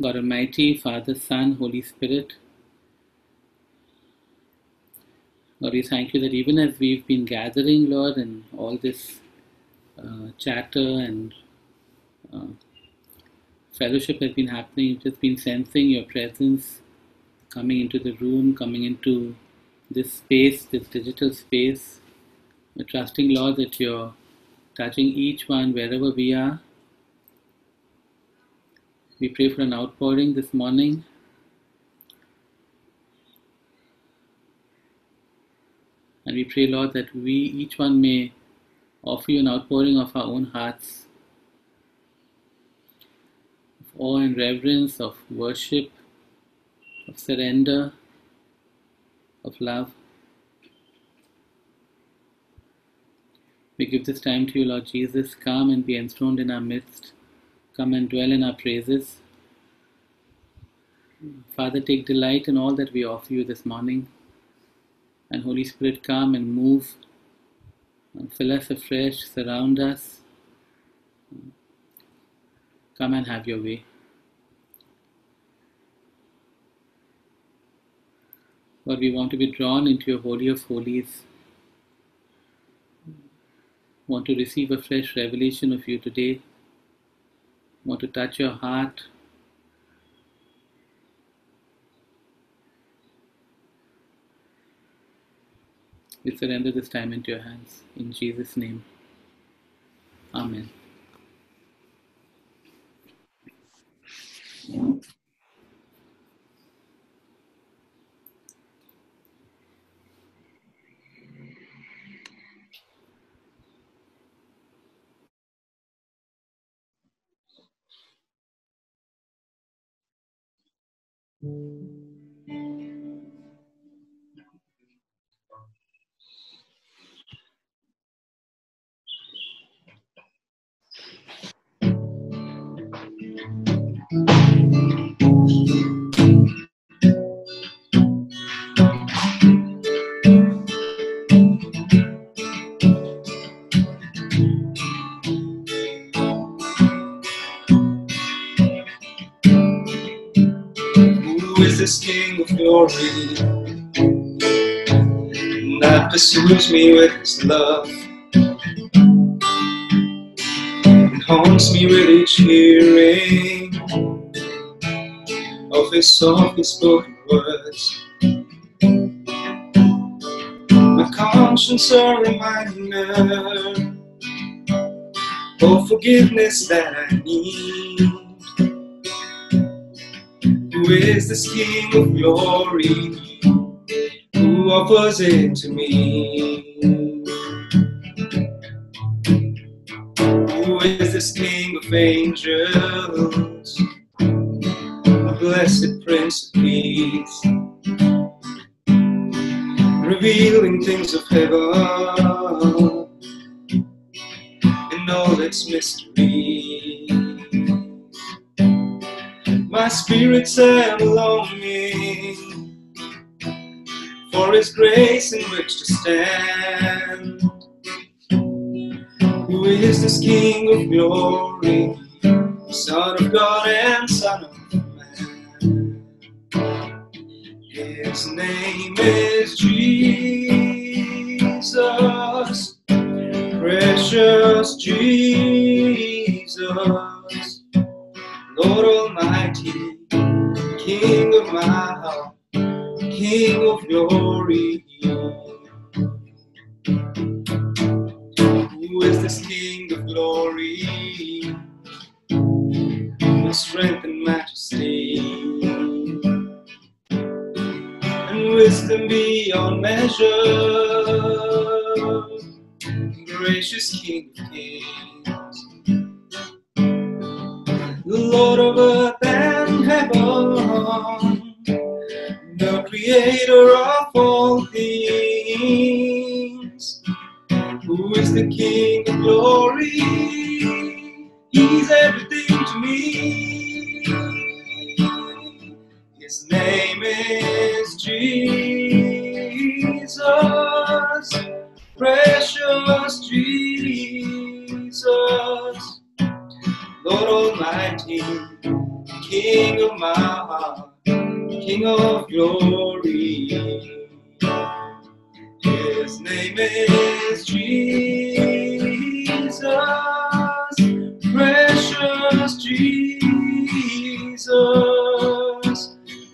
God Almighty, Father, Son, Holy Spirit. Lord, we thank you that even as we've been gathering, Lord, and all this uh, chatter and uh, fellowship has been happening, you've just been sensing your presence coming into the room, coming into this space, this digital space. We're trusting, Lord, that you're touching each one wherever we are. We pray for an outpouring this morning. And we pray, Lord, that we, each one, may offer you an outpouring of our own hearts, of awe and reverence, of worship, of surrender, of love. We give this time to you, Lord Jesus. Come and be enthroned in our midst. Come and dwell in our praises. Father, take delight in all that we offer you this morning. And Holy Spirit, come and move and fill us afresh, surround us. Come and have your way. Lord, we want to be drawn into your Holy of Holies. Want to receive a fresh revelation of you today. Want to touch your heart. We surrender this time into your hands. In Jesus' name. Amen. Who is this King of glory that pursues me with his love and haunts me with each hearing of his softly spoken words? My conscience a reminder of forgiveness that I need. Who is this King of glory who offers it to me? Who is this King of angels, the blessed Prince of Peace, revealing things of heaven in all its mystery? My spirit's am longing for His grace in which to stand. Who is this King of glory, Son of God and Son of Man? His name is Jesus, precious Jesus. Lord Almighty, King of my heart, King of glory. Who is this King of glory? With strength and majesty, and wisdom beyond measure. Gracious King of kings the Lord of earth and heaven, the creator of all things, who is the King of glory. He's everything to me. His name is Jesus, precious Jesus. Lord Almighty, King of my heart, King of glory. His name is Jesus, precious Jesus,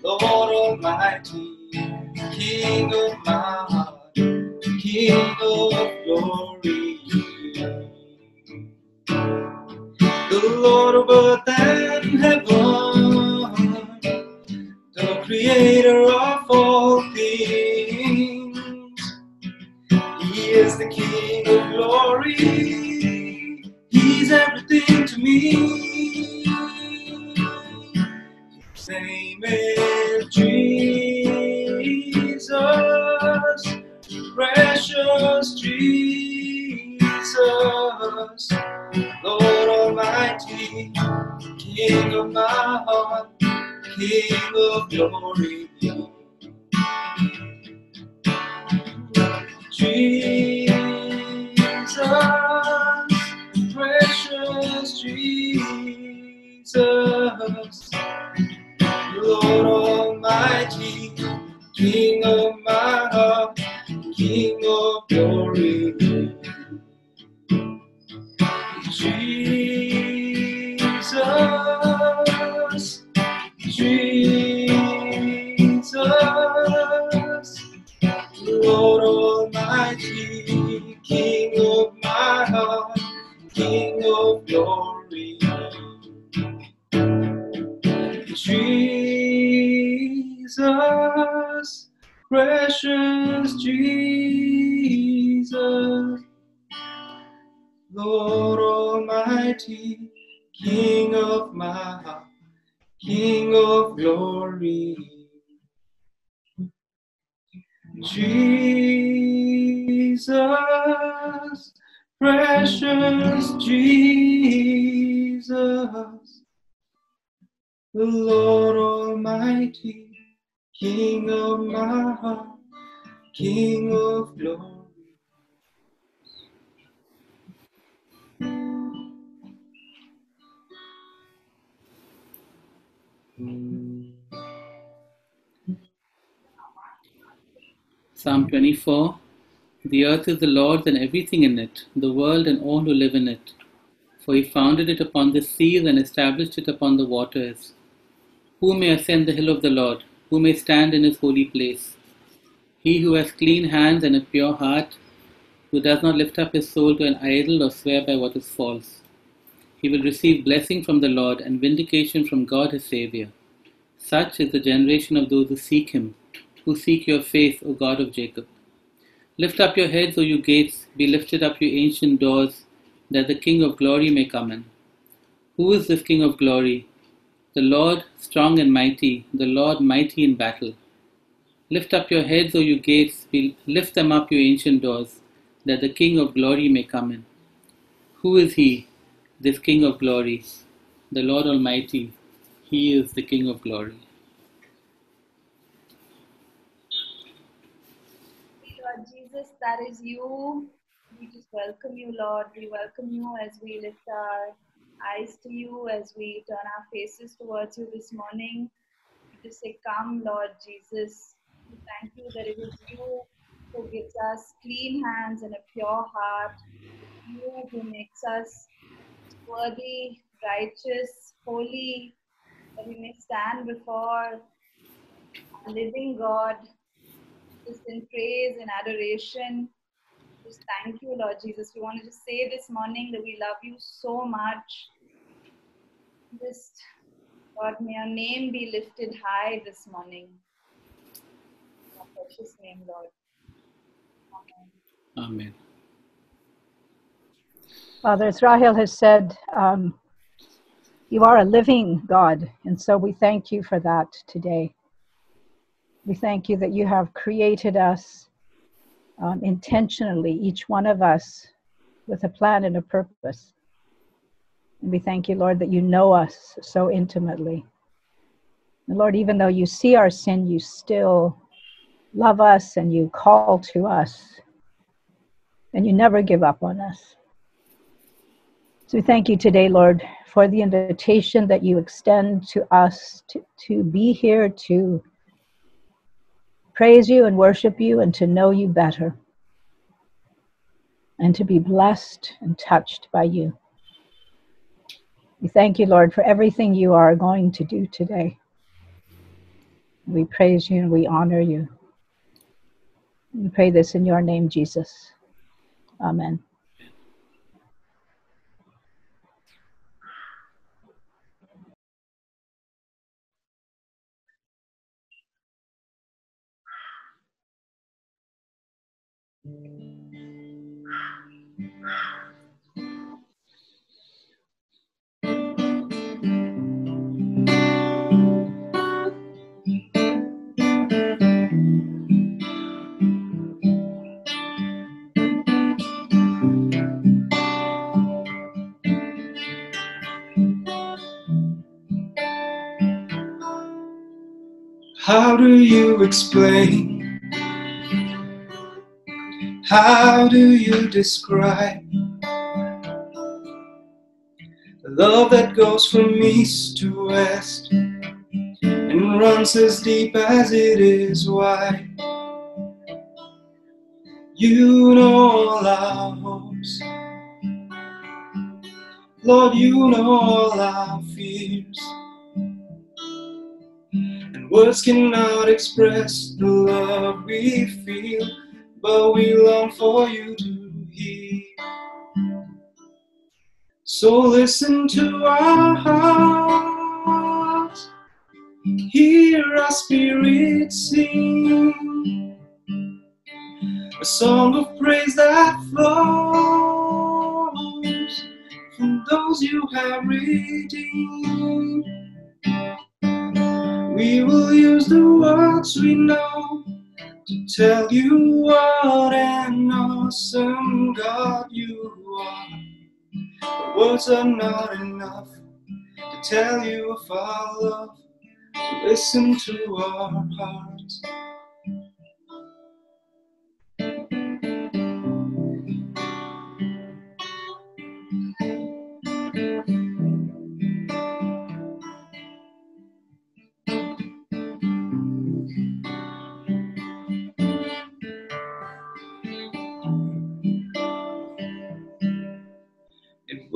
Lord Almighty, King of my heart, King of glory. Earth and heaven, the creator of all things. He is the King of glory. He's everything to me. His name is Jesus, precious Jesus, Lord Almighty, King of my heart, King of glory. Jesus, precious Jesus, Lord Almighty, King of my heart, King of glory. Of glory. Jesus, precious Jesus, Lord Almighty, King of my heart, King of glory. Jesus, precious Jesus, the Lord Almighty, King of my heart, King of glory. Psalm 24 The earth is the Lord's and everything in it, the world and all who live in it. For he founded it upon the seas and established it upon the waters. Who may ascend the hill of the Lord? Who may stand in his holy place? He who has clean hands and a pure heart, who does not lift up his soul to an idol or swear by what is false. He will receive blessing from the Lord and vindication from God his Saviour. Such is the generation of those who seek him, who seek your face, O God of Jacob. Lift up your heads, O you gates, be lifted up, you ancient doors, that the King of glory may come in. Who is this King of glory? The Lord strong and mighty, the Lord mighty in battle. Lift up your heads, O you gates, be, lift them up, you ancient doors, that the King of glory may come in. Who is he, this King of glory? The Lord Almighty, he is the King of glory. Lord Jesus, that is you. We just welcome you, Lord. We welcome you as we lift our eyes to you, as we turn our faces towards you this morning. We just say, Come, Lord Jesus. We thank you that it is you who gives us clean hands and a pure heart. You who makes us worthy, righteous, holy, that we may stand before a living God just in praise and adoration. Just thank you, Lord Jesus. We want to just say this morning that we love you so much. Just, God, may your name be lifted high this morning. In your precious name, Lord. Amen. Amen. Father, as Rahel has said, um, you are a living God, and so we thank you for that today. We thank you that you have created us um, intentionally, each one of us, with a plan and a purpose. And we thank you, Lord, that you know us so intimately. And Lord, even though you see our sin, you still love us and you call to us, and you never give up on us. So we thank you today, Lord, for the invitation that you extend to us to, to be here to praise you and worship you and to know you better and to be blessed and touched by you. We thank you, Lord, for everything you are going to do today. We praise you and we honor you. We pray this in your name, Jesus. Amen. How do you explain? How do you describe the love that goes from east to west and runs as deep as it is wide? You know all our hopes, Lord. You know all our fears. And words cannot express the love we feel, but we long for you to hear. So listen to our hearts, hear our spirits sing, a song of praise that flows from those you have redeemed. We will use the words we know to tell you what an awesome God you are. But words are not enough to tell you of our love. So listen to our hearts.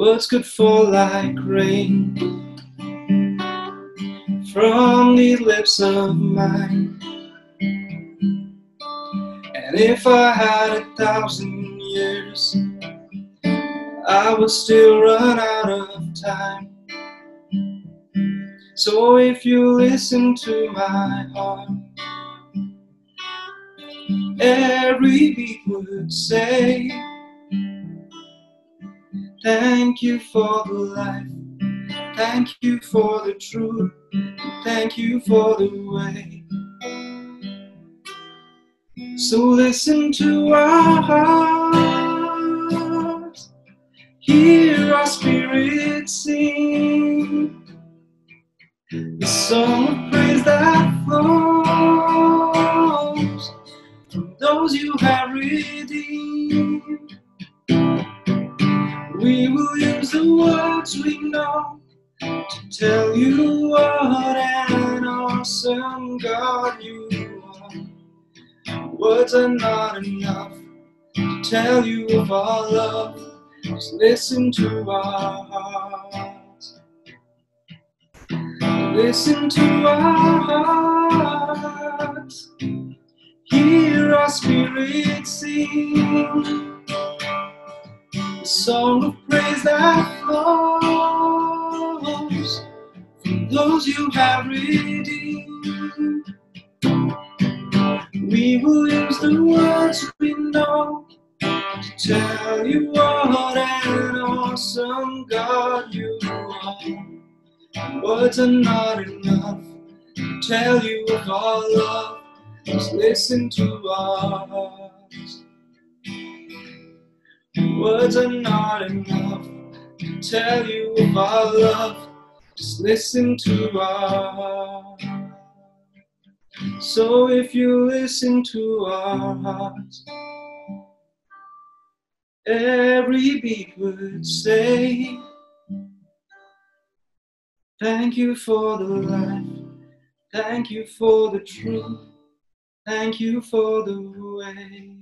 Words could fall like rain from the lips of mine, and if I had a thousand years, I would still run out of time. So if you listen to my heart, every beat would say, Thank you for the life. Thank you for the truth. Thank you for the way. So listen to our hearts. Hear our spirit sing. The song of praise that flows from those you have redeemed. We will use the words we know to tell you what an awesome God you are. Words are not enough to tell you of our love. Just listen to our hearts. Listen to our hearts. Hear our spirits sing song of praise that flows from those you have redeemed. We will use the words we know to tell you what an awesome God you are. Words are not enough to tell you of our love. Just listen to hearts. Words are not enough to tell you of our love. Just listen to our. So if you listen to our hearts, every beat would say. Thank you for the life, thank you for the truth, thank you for the way.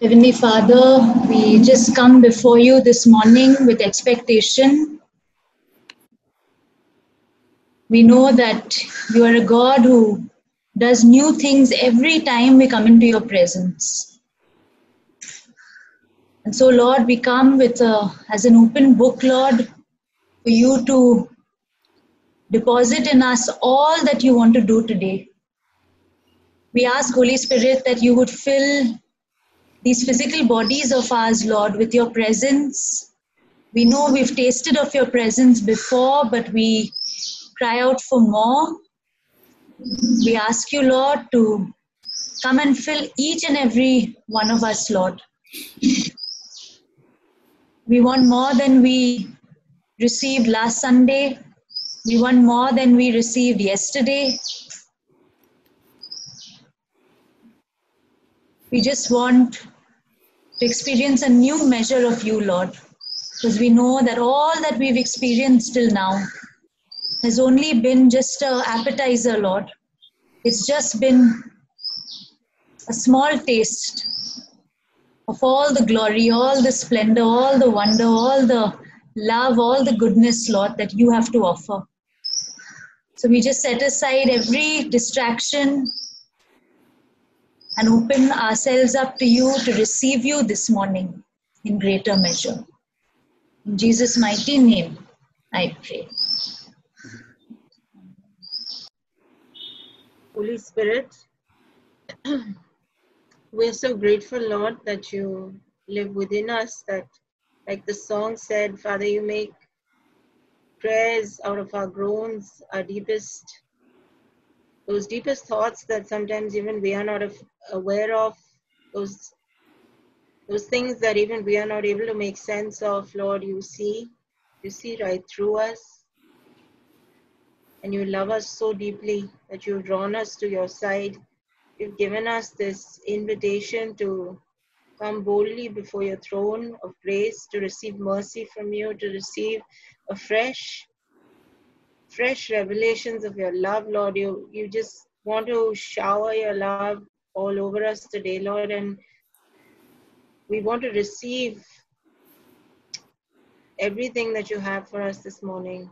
Heavenly Father, we just come before you this morning with expectation. We know that you are a God who does new things every time we come into your presence. And so, Lord, we come with a, as an open book, Lord, for you to deposit in us all that you want to do today. We ask, Holy Spirit, that you would fill these physical bodies of ours, Lord, with your presence. We know we've tasted of your presence before, but we cry out for more. We ask you, Lord, to come and fill each and every one of us, Lord. We want more than we received last Sunday. We want more than we received yesterday. We just want to experience a new measure of you, Lord, because we know that all that we've experienced till now has only been just an appetizer, Lord. It's just been a small taste of all the glory, all the splendor, all the wonder, all the love, all the goodness, Lord, that you have to offer. So we just set aside every distraction, and open ourselves up to you to receive you this morning in greater measure. In Jesus' mighty name, I pray. Holy Spirit, we're so grateful, Lord, that you live within us, that, like the song said, Father, you make prayers out of our groans, our deepest those deepest thoughts that sometimes even we are not aware of those those things that even we are not able to make sense of lord you see you see right through us. And you love us so deeply that you've drawn us to your side. You've given us this invitation to come boldly before your throne of grace to receive mercy from you to receive a fresh revelations of your love, Lord. You you just want to shower your love all over us today, Lord, and we want to receive everything that you have for us this morning.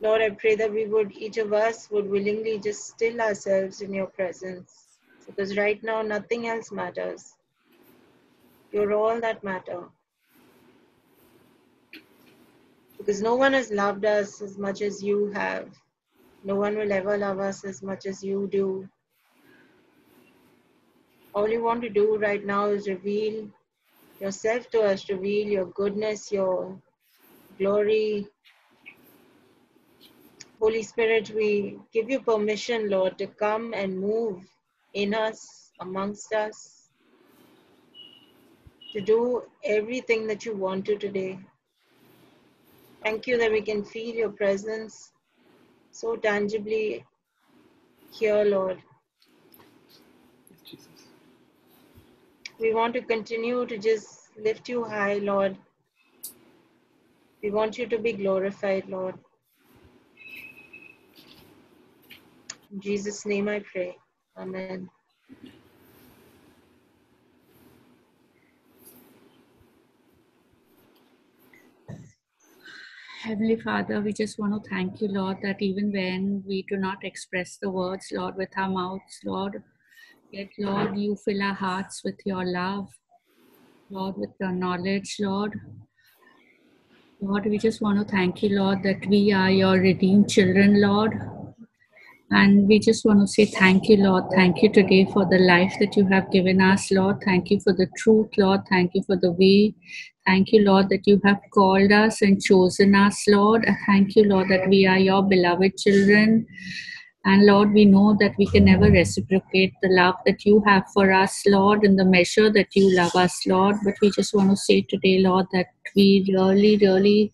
Lord, I pray that we would, each of us would willingly just still ourselves in your presence. Because right now, nothing else matters. You're all that matter because no one has loved us as much as you have. No one will ever love us as much as you do. All you want to do right now is reveal yourself to us, reveal your goodness, your glory. Holy Spirit, we give you permission, Lord, to come and move in us, amongst us, to do everything that you want to today. Thank you that we can feel your presence so tangibly here, Lord. We want to continue to just lift you high, Lord. We want you to be glorified, Lord. In Jesus' name I pray. Amen. Heavenly Father, we just want to thank you, Lord, that even when we do not express the words, Lord, with our mouths, Lord, yet, Lord, you fill our hearts with your love, Lord, with your knowledge, Lord. Lord, we just want to thank you, Lord, that we are your redeemed children, Lord. And we just want to say thank you, Lord. Thank you today for the life that you have given us, Lord. Thank you for the truth, Lord. Thank you for the way. Thank you, Lord, that you have called us and chosen us, Lord. Thank you, Lord, that we are your beloved children. And Lord, we know that we can never reciprocate the love that you have for us, Lord, in the measure that you love us, Lord. But we just want to say today, Lord, that we really, really,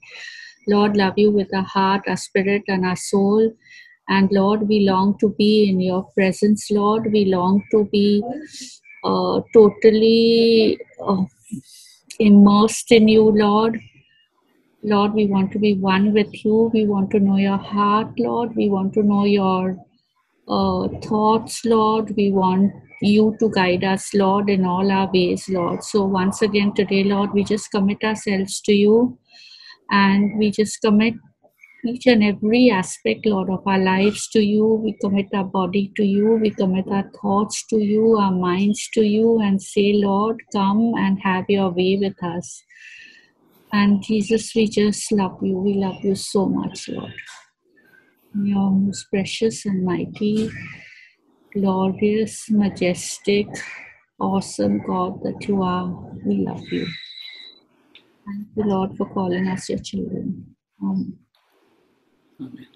Lord, love you with our heart, our spirit, and our soul. And Lord, we long to be in your presence, Lord. We long to be uh, totally uh, immersed in you, Lord. Lord, we want to be one with you. We want to know your heart, Lord. We want to know your uh, thoughts, Lord. We want you to guide us, Lord, in all our ways, Lord. So, once again, today, Lord, we just commit ourselves to you and we just commit each and every aspect, Lord, of our lives to you. We commit our body to you. We commit our thoughts to you, our minds to you, and say, Lord, come and have your way with us. And Jesus, we just love you. We love you so much, Lord. Your most precious and mighty, glorious, majestic, awesome God that you are, we love you. Thank you, Lord, for calling us your children. Amen. Amen.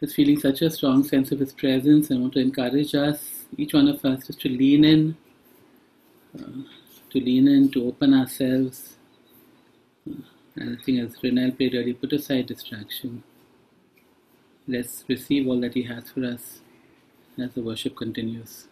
Just feeling such a strong sense of His presence, I want to encourage us, each one of us, just to lean in, uh, to lean in, to open ourselves. Uh, and I think as Renal prayed earlier, put aside distraction. Let's receive all that He has for us as the worship continues.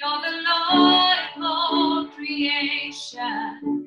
You're the Lord of all creation.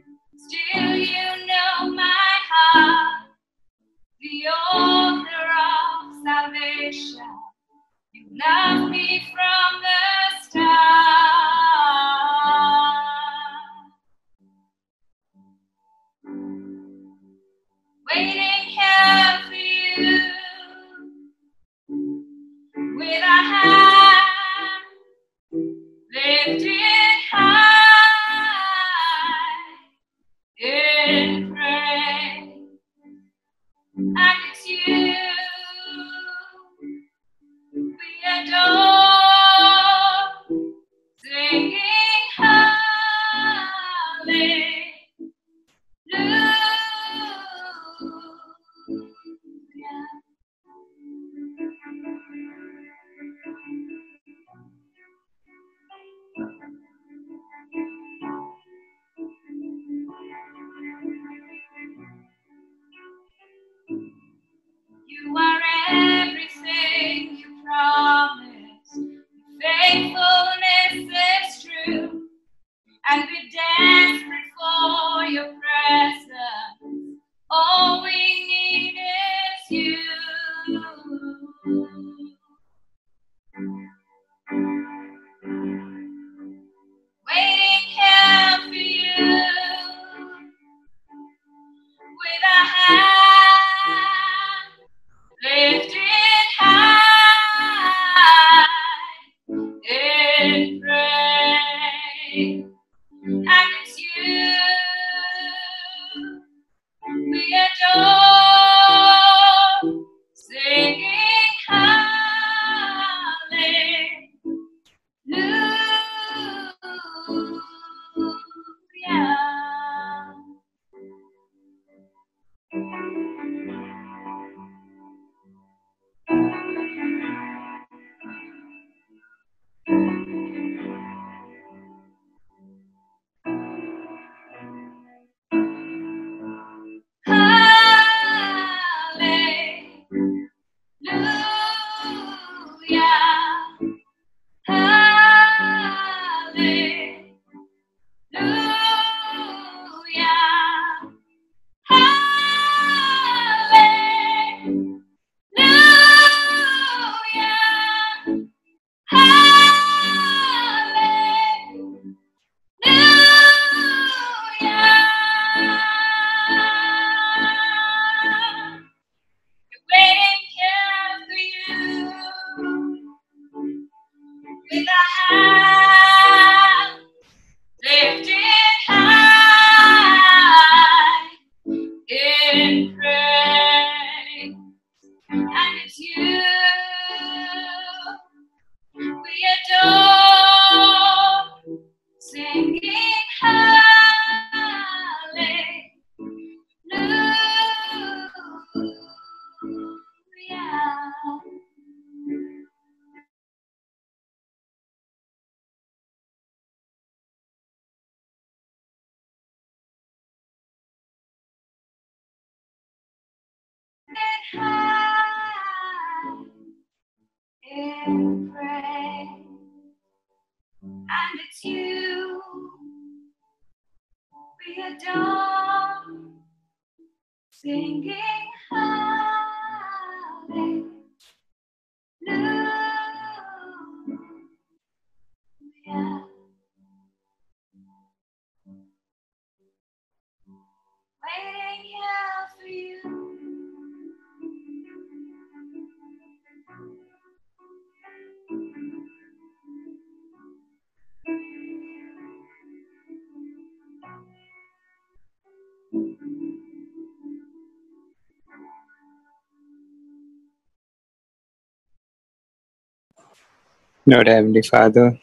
It's you. We adore, singing Lord Heavenly Father,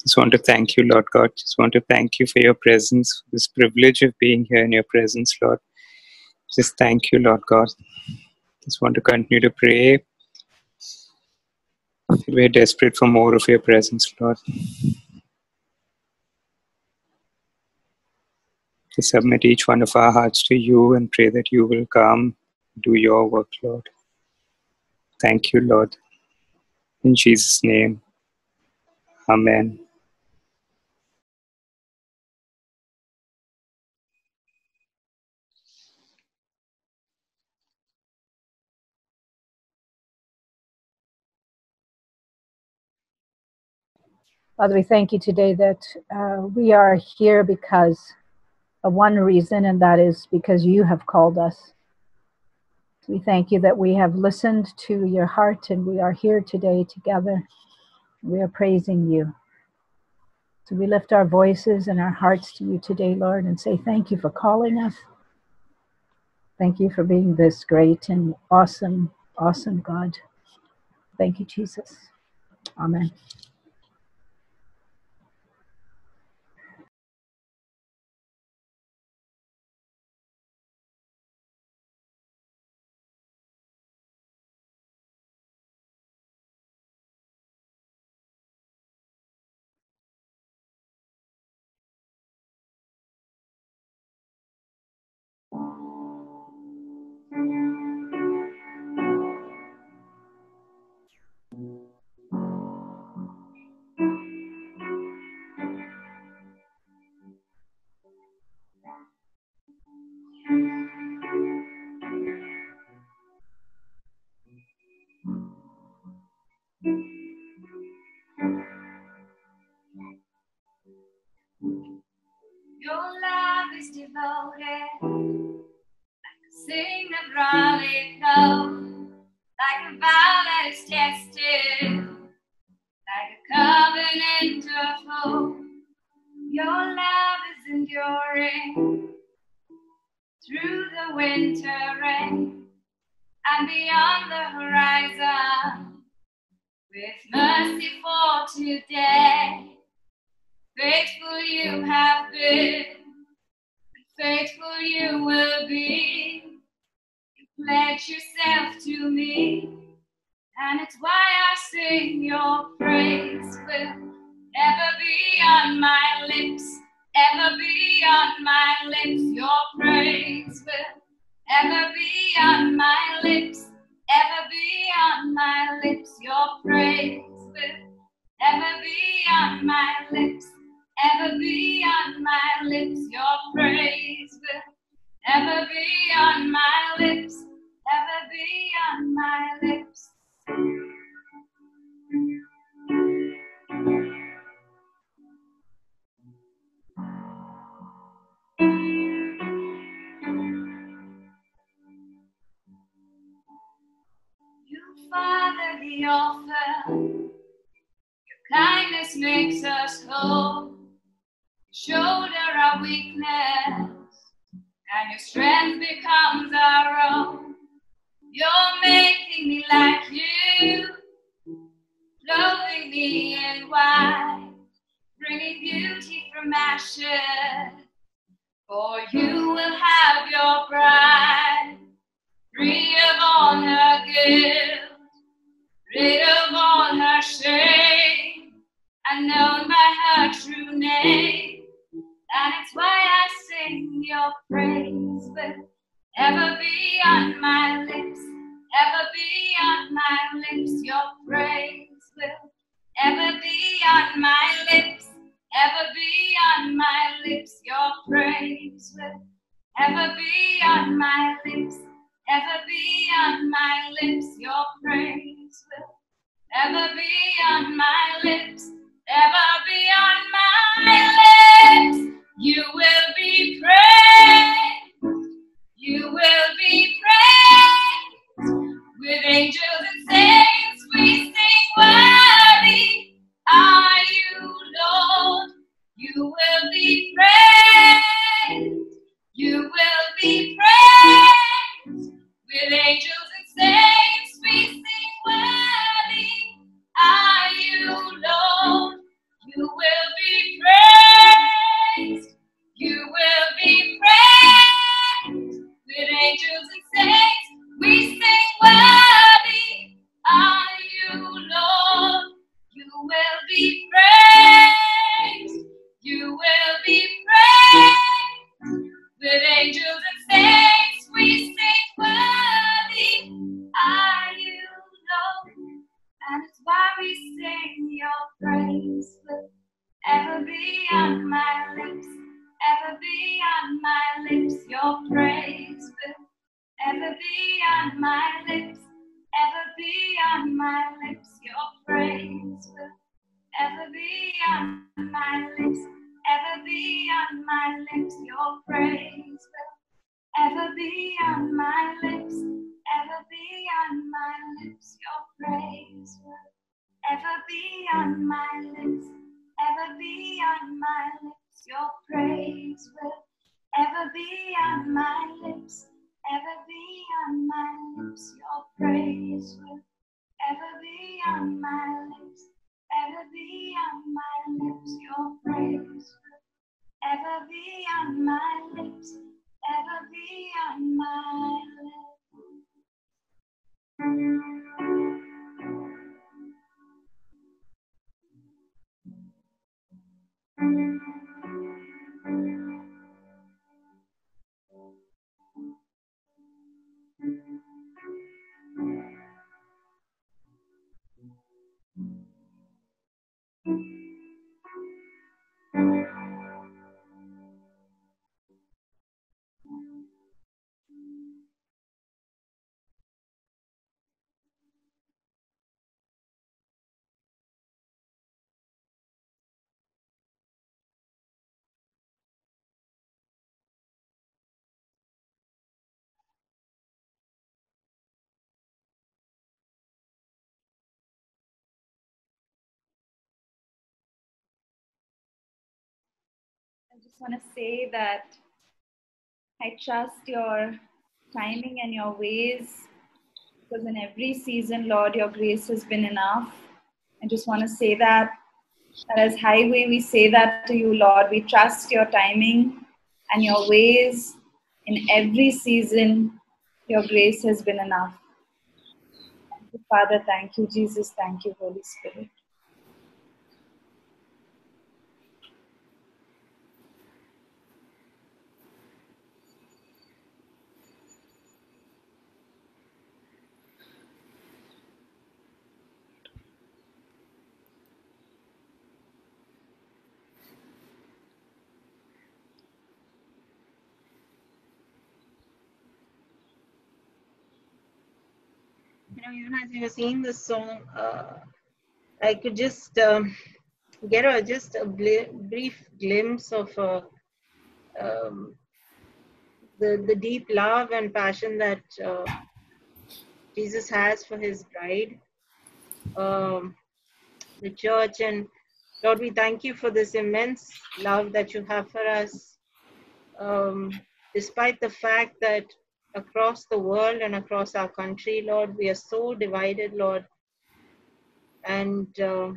just want to thank you, Lord God. Just want to thank you for your presence, this privilege of being here in your presence, Lord. Just thank you, Lord God. Just want to continue to pray. We're desperate for more of your presence, Lord. To submit each one of our hearts to you and pray that you will come, do your work, Lord. Thank you, Lord. In Jesus' name, Amen. Father, we thank you today that uh, we are here because of one reason, and that is because you have called us. We thank you that we have listened to your heart and we are here today together. We are praising you. So we lift our voices and our hearts to you today, Lord, and say thank you for calling us. Thank you for being this great and awesome, awesome God. Thank you, Jesus. Amen. Beyond the horizon, with mercy for today. Faithful you have been, faithful you will be. You pledge yourself to me, and it's why I sing your praise will ever be on my lips, ever be on my lips. Your praise will ever on my lips, ever be on my lips. Your praise will ever be on my lips, ever be on my lips. Your praise will ever be on my lips, ever be on my lips. Father, the author. Your kindness makes us whole. You shoulder our weakness, and your strength becomes our own. You're making me like you, clothing me in white, bringing beauty from ashes. For you will have your bride, free of her guilt, rid of all her shame, and known by her true name. And it's why I sing your praise will ever be on my lips, ever be on my lips. Your praise will ever be on my lips, ever be on my lips. Your praise will ever be on my lips, ever be on my lips. Your praise will ever be on my lips, ever be on my lips. You will be praised. You will be praised. With angels and saints we sing worthy are you, Lord. You will be praised. You will be praised. With angels and saints we sing worthy are you, Lord. You will be want to say that I trust your timing and your ways because in every season, Lord, your grace has been enough. I just want to say that, that as Highway, we say that to you, Lord. We trust your timing and your ways. In every season, your grace has been enough. Thank you, Father. Thank you, Jesus. Thank you, Holy Spirit. As you were singing this song, uh, I could just um, get a just a bli- brief glimpse of uh, um, the the deep love and passion that uh, Jesus has for His bride, um, the church, and Lord, we thank you for this immense love that you have for us, um, despite the fact that across the world and across our country, Lord, we are so divided, Lord. And uh,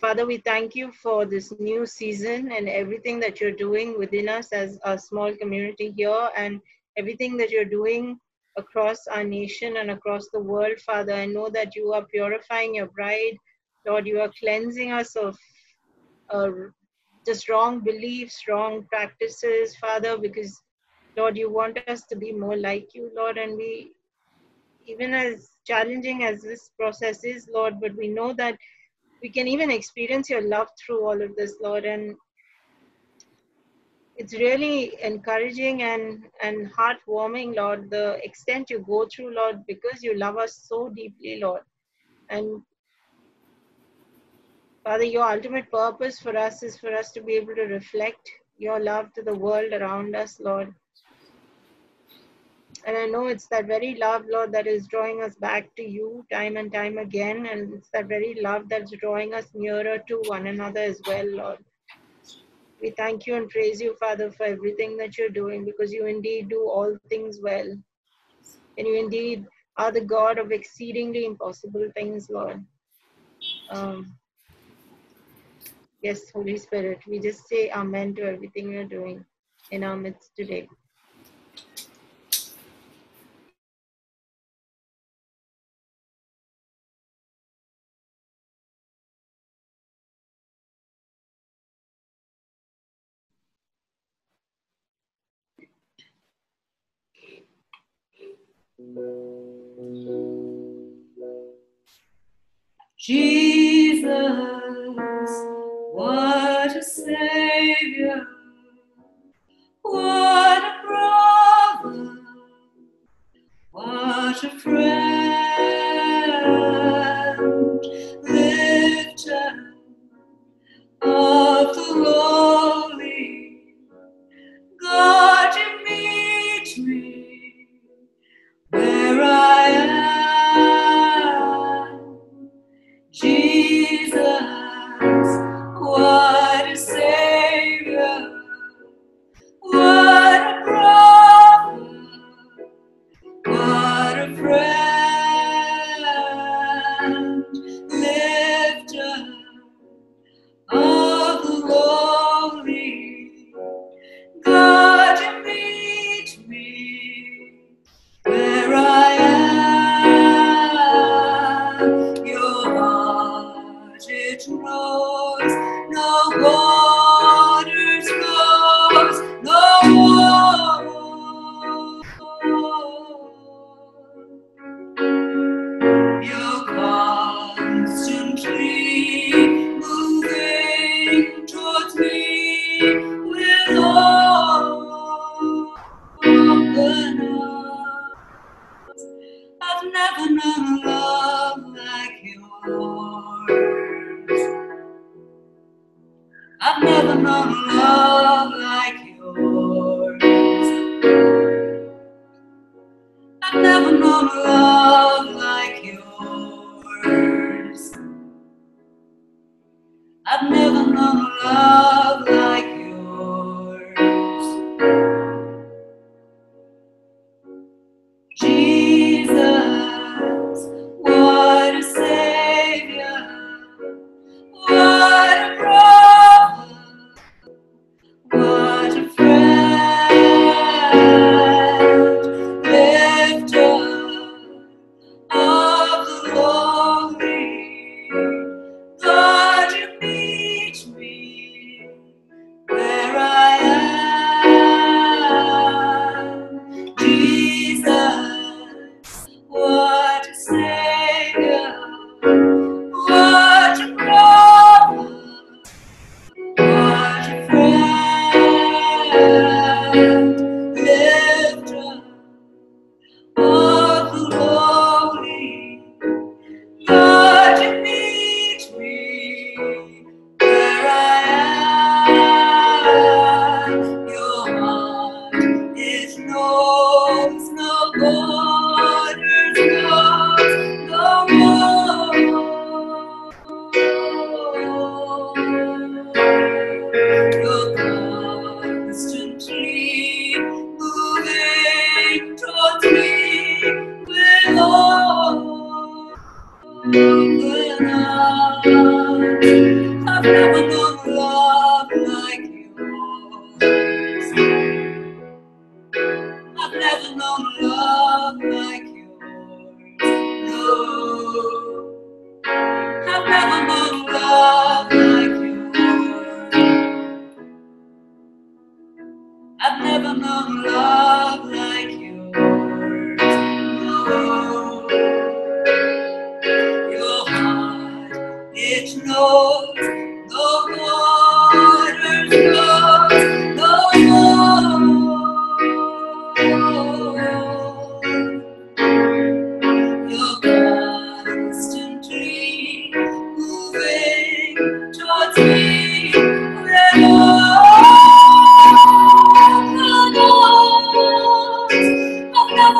Father, we thank you for this new season and everything that you're doing within us as a small community here and everything that you're doing across our nation and across the world, Father. I know that you are purifying your bride. Lord, you are cleansing us of uh, just wrong beliefs, wrong practices, Father, because Lord, you want us to be more like you, Lord, and we, even as challenging as this process is, Lord, but we know that we can even experience your love through all of this, Lord, and it's really encouraging and and heartwarming, Lord, the extent you go through, Lord, because you love us so deeply, Lord, and Father, your ultimate purpose for us is for us to be able to reflect your love to the world around us, Lord. And I know it's that very love, Lord, that is drawing us back to you time and time again. And it's that very love that's drawing us nearer to one another as well, Lord. We thank you and praise you, Father, for everything that you're doing because you indeed do all things well. And you indeed are the God of exceedingly impossible things, Lord. Um, yes, Holy Spirit, we just say amen to everything you're doing in our midst today. Jesus,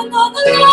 another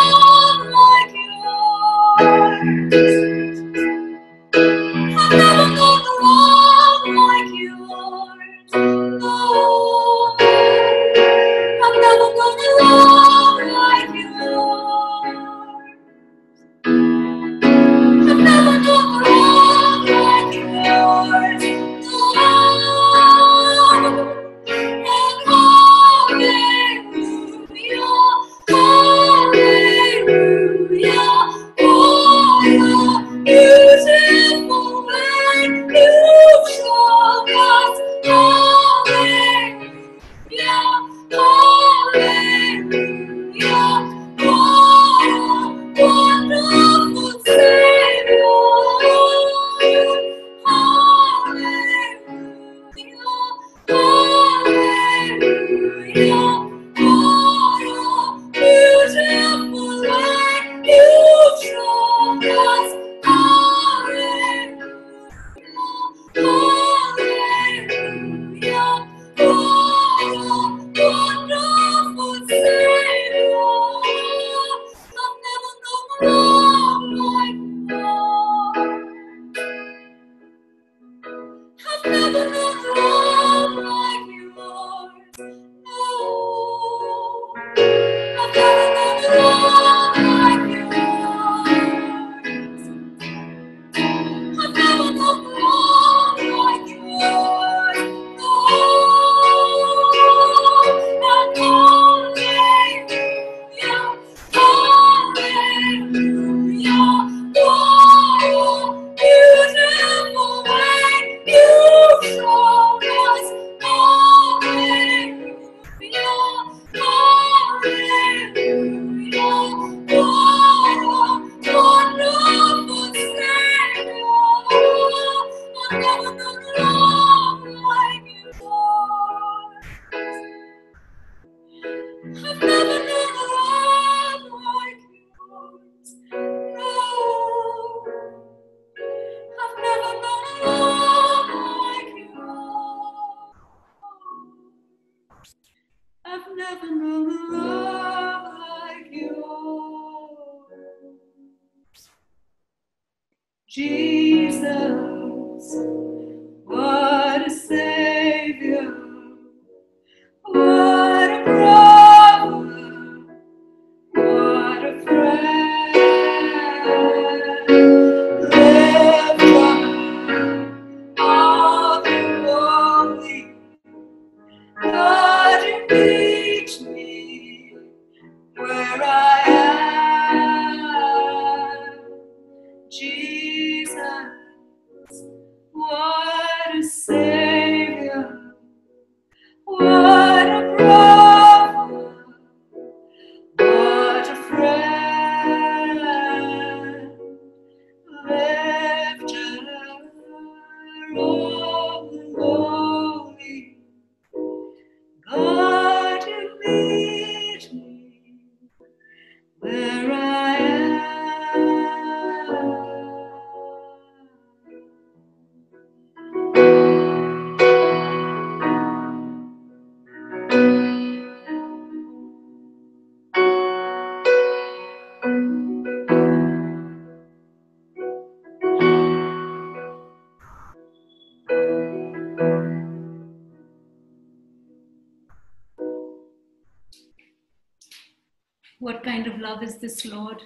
kind of love is this, Lord?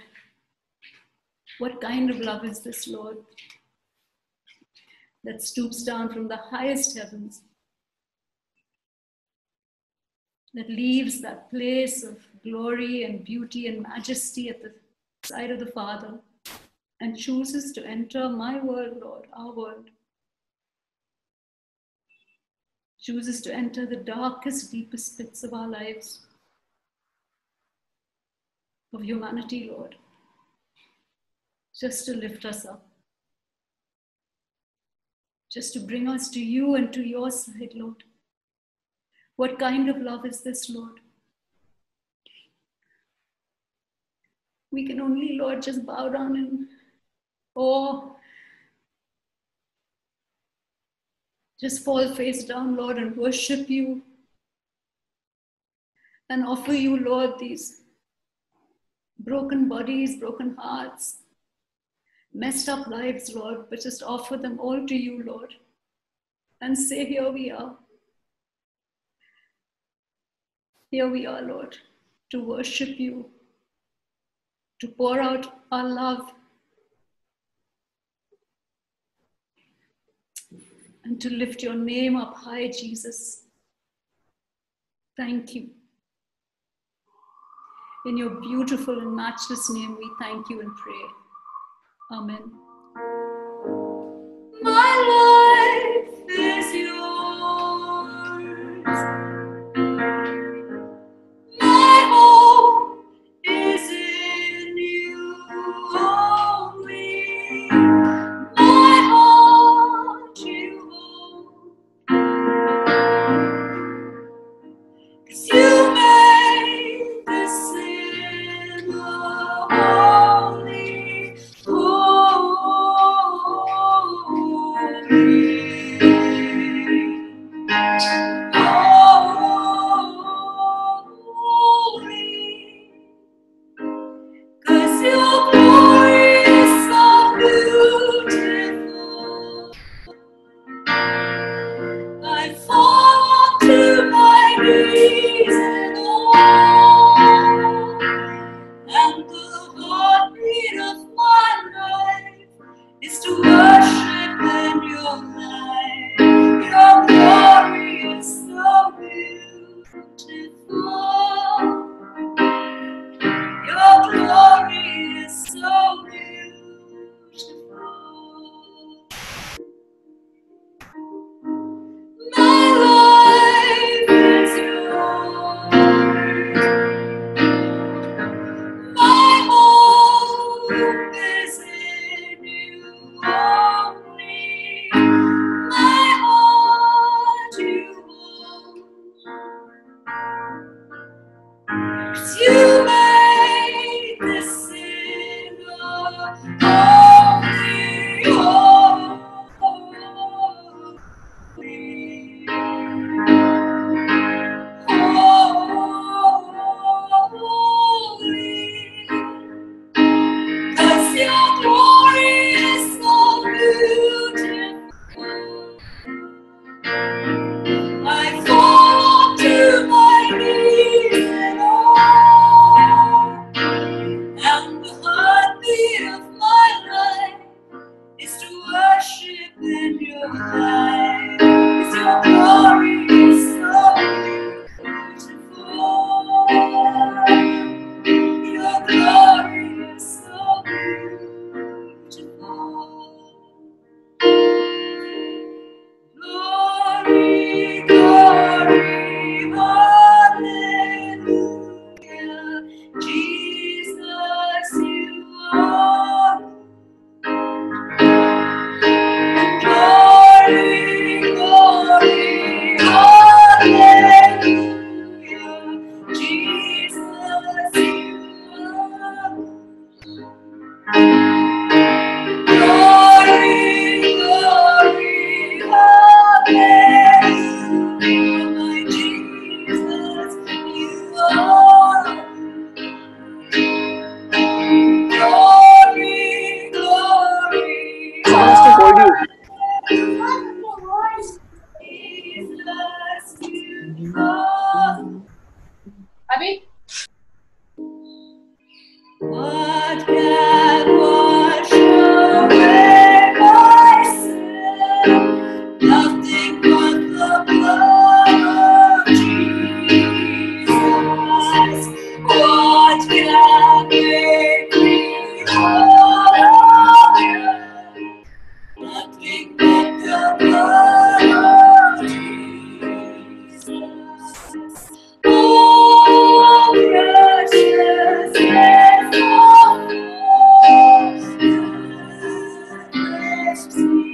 What kind of love is this, Lord? That stoops down from the highest heavens, that leaves that place of glory and beauty and majesty at the side of the Father and chooses to enter my world, Lord, our world. Chooses to enter the darkest, deepest pits of our lives of humanity, Lord, just to lift us up, just to bring us to you and to your side, Lord. What kind of love is this, Lord? We can only, Lord, just bow down in awe. Just fall face down, Lord, and worship you and offer you, Lord, these broken bodies, broken hearts, messed up lives, Lord, but just offer them all to you, Lord, and say, Here we are. Here we are, Lord, to worship you, to pour out our love, and to lift your name up high, Jesus. Thank you. In your beautiful and matchless name, we thank you and pray. Amen. My I fall makes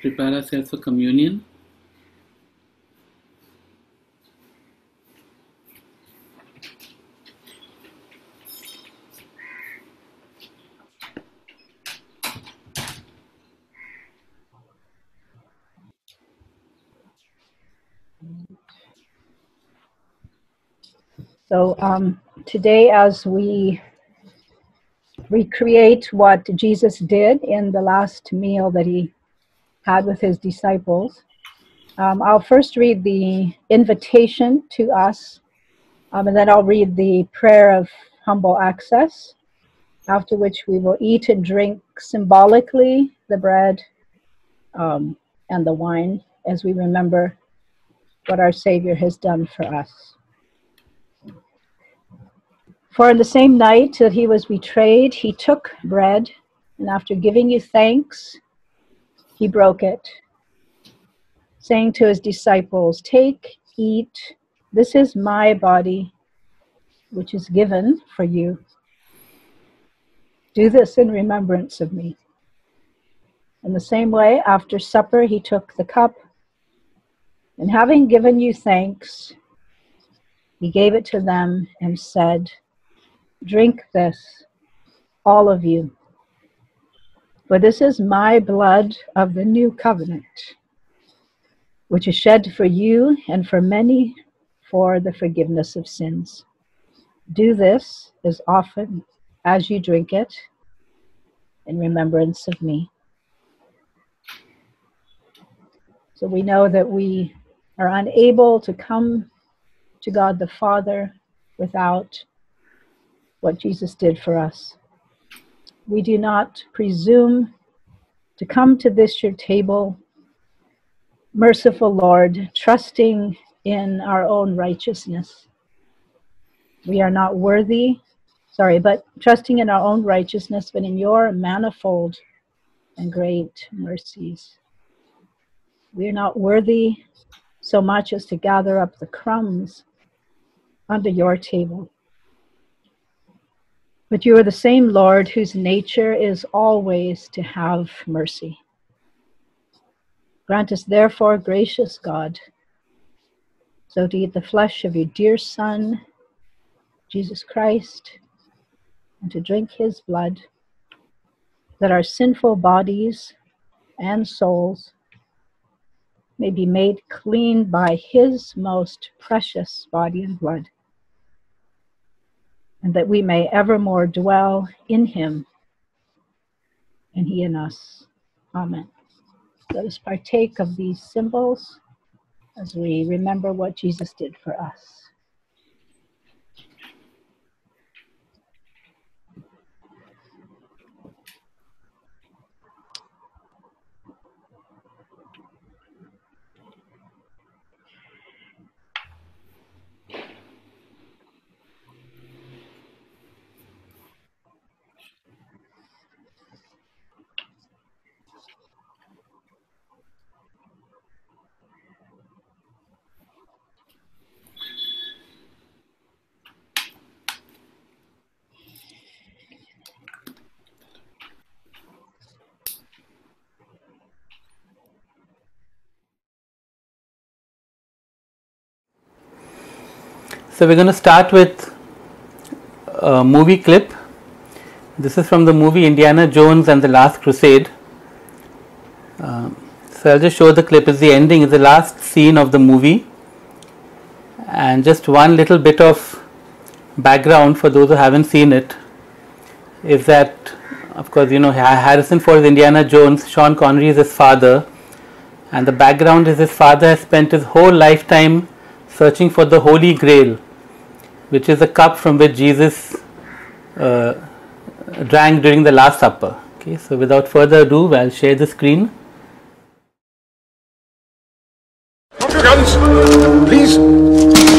prepare ourselves for communion. So um, today, as we recreate what Jesus did in the last meal that he had with his disciples, um, I'll first read the invitation to us, um, and then I'll read the prayer of humble access, after which we will eat and drink symbolically the bread um, and the wine as we remember what our Savior has done for us. For in the same night that he was betrayed, he took bread, and after giving you thanks, he broke it, saying to his disciples, Take, eat, this is my body, which is given for you. Do this in remembrance of me. In the same way, after supper, he took the cup, and having given you thanks, he gave it to them and said, Drink this, all of you, for this is my blood of the new covenant, which is shed for you and for many for the forgiveness of sins. Do this as often as you drink it in remembrance of me. So we know that we are unable to come to God the Father without what Jesus did for us. We do not presume to come to this your table, merciful Lord, trusting in our own righteousness. We are not worthy, sorry, but trusting in our own righteousness, but in your manifold and great mercies. We are not worthy so much as to gather up the crumbs under your table. But you are the same Lord whose nature is always to have mercy. Grant us, therefore, gracious God, so to eat the flesh of your dear Son, Jesus Christ, and to drink his blood, that our sinful bodies and souls may be made clean by his most precious body and blood, and that we may evermore dwell in him and he in us. Amen. Let us partake of these symbols as we remember what Jesus did for us. So we're going to start with a movie clip. This is from the movie Indiana Jones and the Last Crusade. Um, so I'll just show the clip. It's the ending, it's the last scene of the movie. And just one little bit of background for those who haven't seen it is that, of course, you know, Harrison Ford is Indiana Jones, Sean Connery is his father, and the background is his father has spent his whole lifetime searching for the Holy Grail which is the cup from which Jesus uh, drank during the Last Supper. Okay, so without further ado, I'll share the screen. Your guns, please.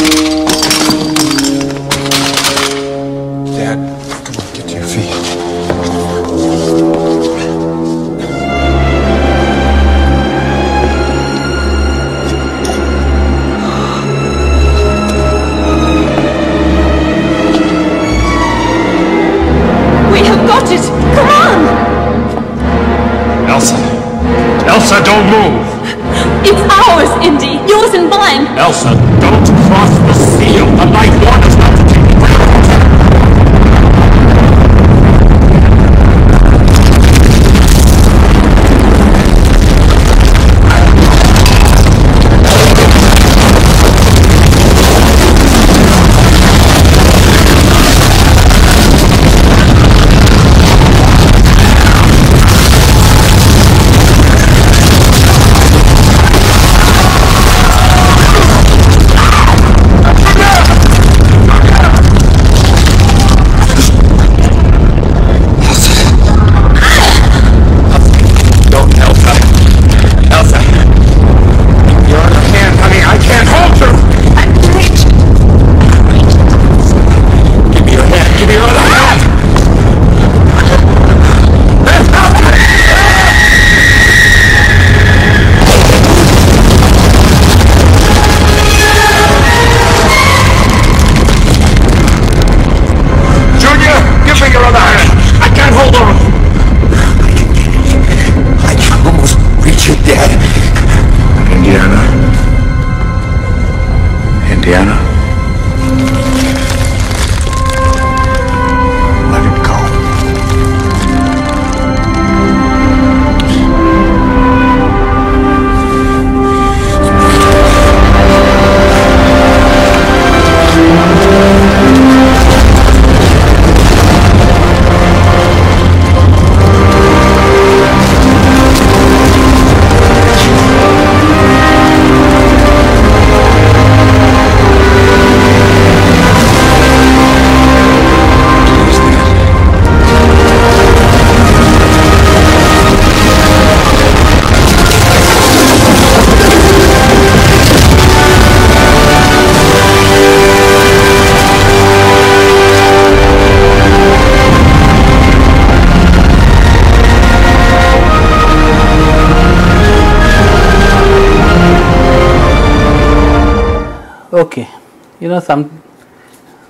Know, some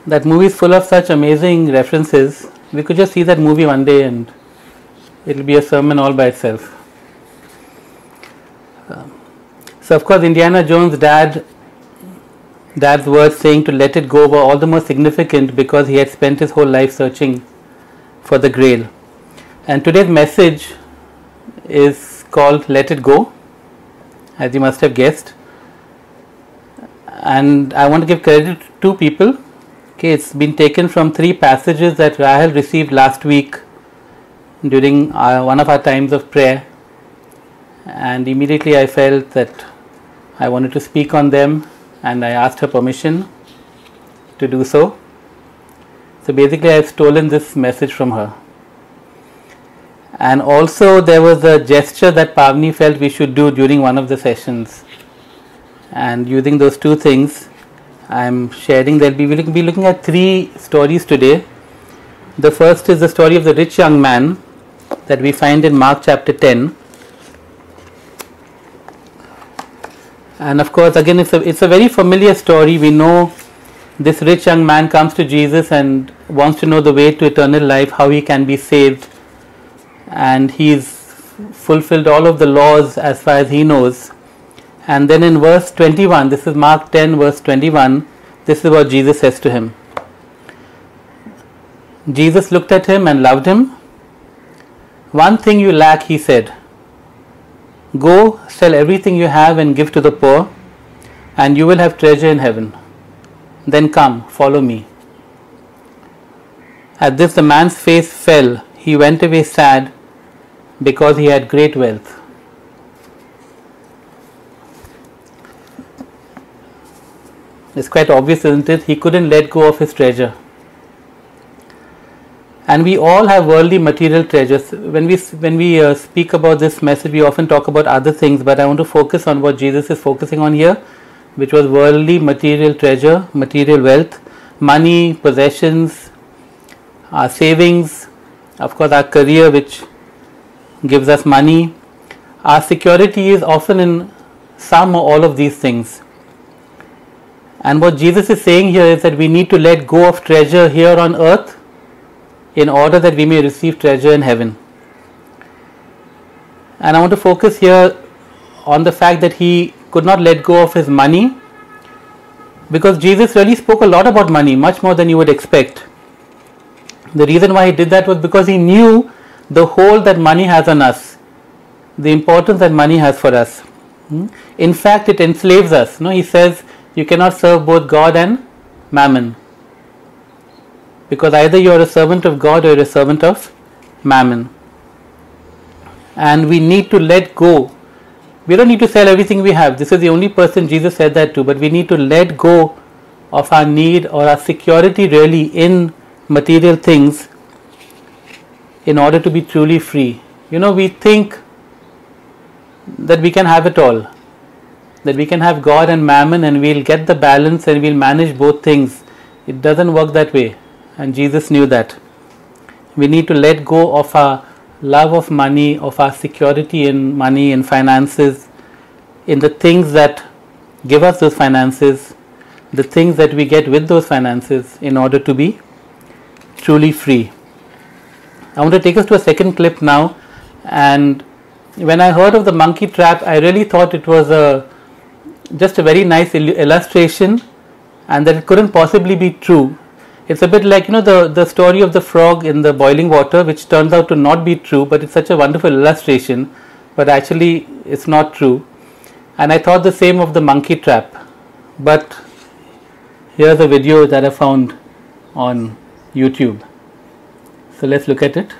that movie is full of such amazing references. We could just see that movie one day and it'll be a sermon all by itself. Um, so, of course, Indiana Jones' dad, dad's words saying to let it go were all the more significant because he had spent his whole life searching for the Grail. And today's message is called Let It Go, as you must have guessed. And I want to give credit to two people. Okay, it's been taken from three passages that Rahel received last week during our, one of our times of prayer. And immediately I felt that I wanted to speak on them and I asked her permission to do so. So basically, I've stolen this message from her. And also, there was a gesture that Pavni felt we should do during one of the sessions. And using those two things, I'm sharing that we will be looking at three stories today. The first is the story of the rich young man that we find in Mark chapter 10. And of course, again, it's a, it's a very familiar story. We know this rich young man comes to Jesus and wants to know the way to eternal life, how he can be saved. And he's fulfilled all of the laws as far as he knows. And then in verse 21, this is Mark 10, verse 21, this is what Jesus says to him. Jesus looked at him and loved him. One thing you lack, he said. Go, sell everything you have and give to the poor, and you will have treasure in heaven. Then come, follow me. At this, the man's face fell. He went away sad because he had great wealth. It's quite obvious, isn't it? He couldn't let go of his treasure. And we all have worldly material treasures. When we when we uh, speak about this message, we often talk about other things, but I want to focus on what Jesus is focusing on here, which was worldly material treasure, material wealth, money, possessions, our savings, of course, our career, which gives us money. Our security is often in some or all of these things. And what Jesus is saying here is that we need to let go of treasure here on earth in order that we may receive treasure in heaven. And I want to focus here on the fact that he could not let go of his money because Jesus really spoke a lot about money, much more than you would expect. The reason why he did that was because he knew the hold that money has on us, the importance that money has for us. Hmm? In fact, it enslaves us. No, he says you cannot serve both God and mammon because either you are a servant of God or a servant of mammon. And we need to let go. We don't need to sell everything we have. This is the only person Jesus said that to, but we need to let go of our need or our security really in material things in order to be truly free. You know, we think that we can have it all, that we can have God and mammon and we'll get the balance and we'll manage both things. It doesn't work that way and Jesus knew that. We need to let go of our love of money, of our security in money and finances, in the things that give us those finances, the things that we get with those finances in order to be truly free. I want to take us to a second clip now and when I heard of the monkey trap I really thought it was a just a very nice illustration and that it couldn't possibly be true. It's a bit like you know the the story of the frog in the boiling water which turns out to not be true but it's such a wonderful illustration but actually it's not true. And i thought the same of the monkey trap but here's a video that i found on youtube. So let's look at it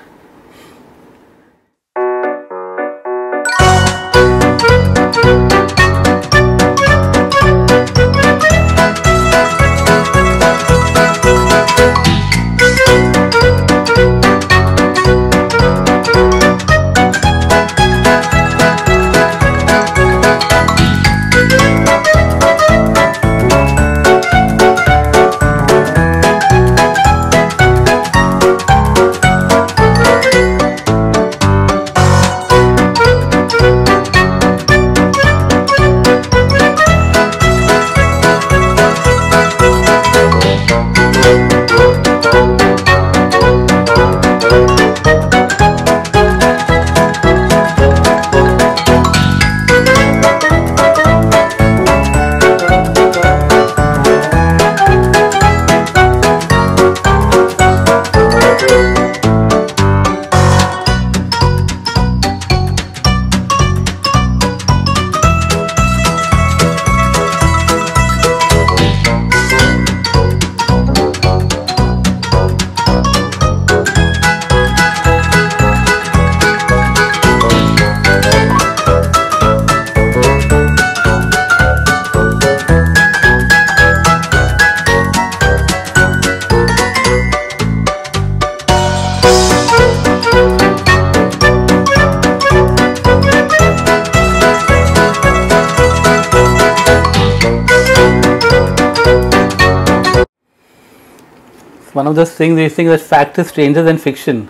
of those things you think that fact is stranger than fiction.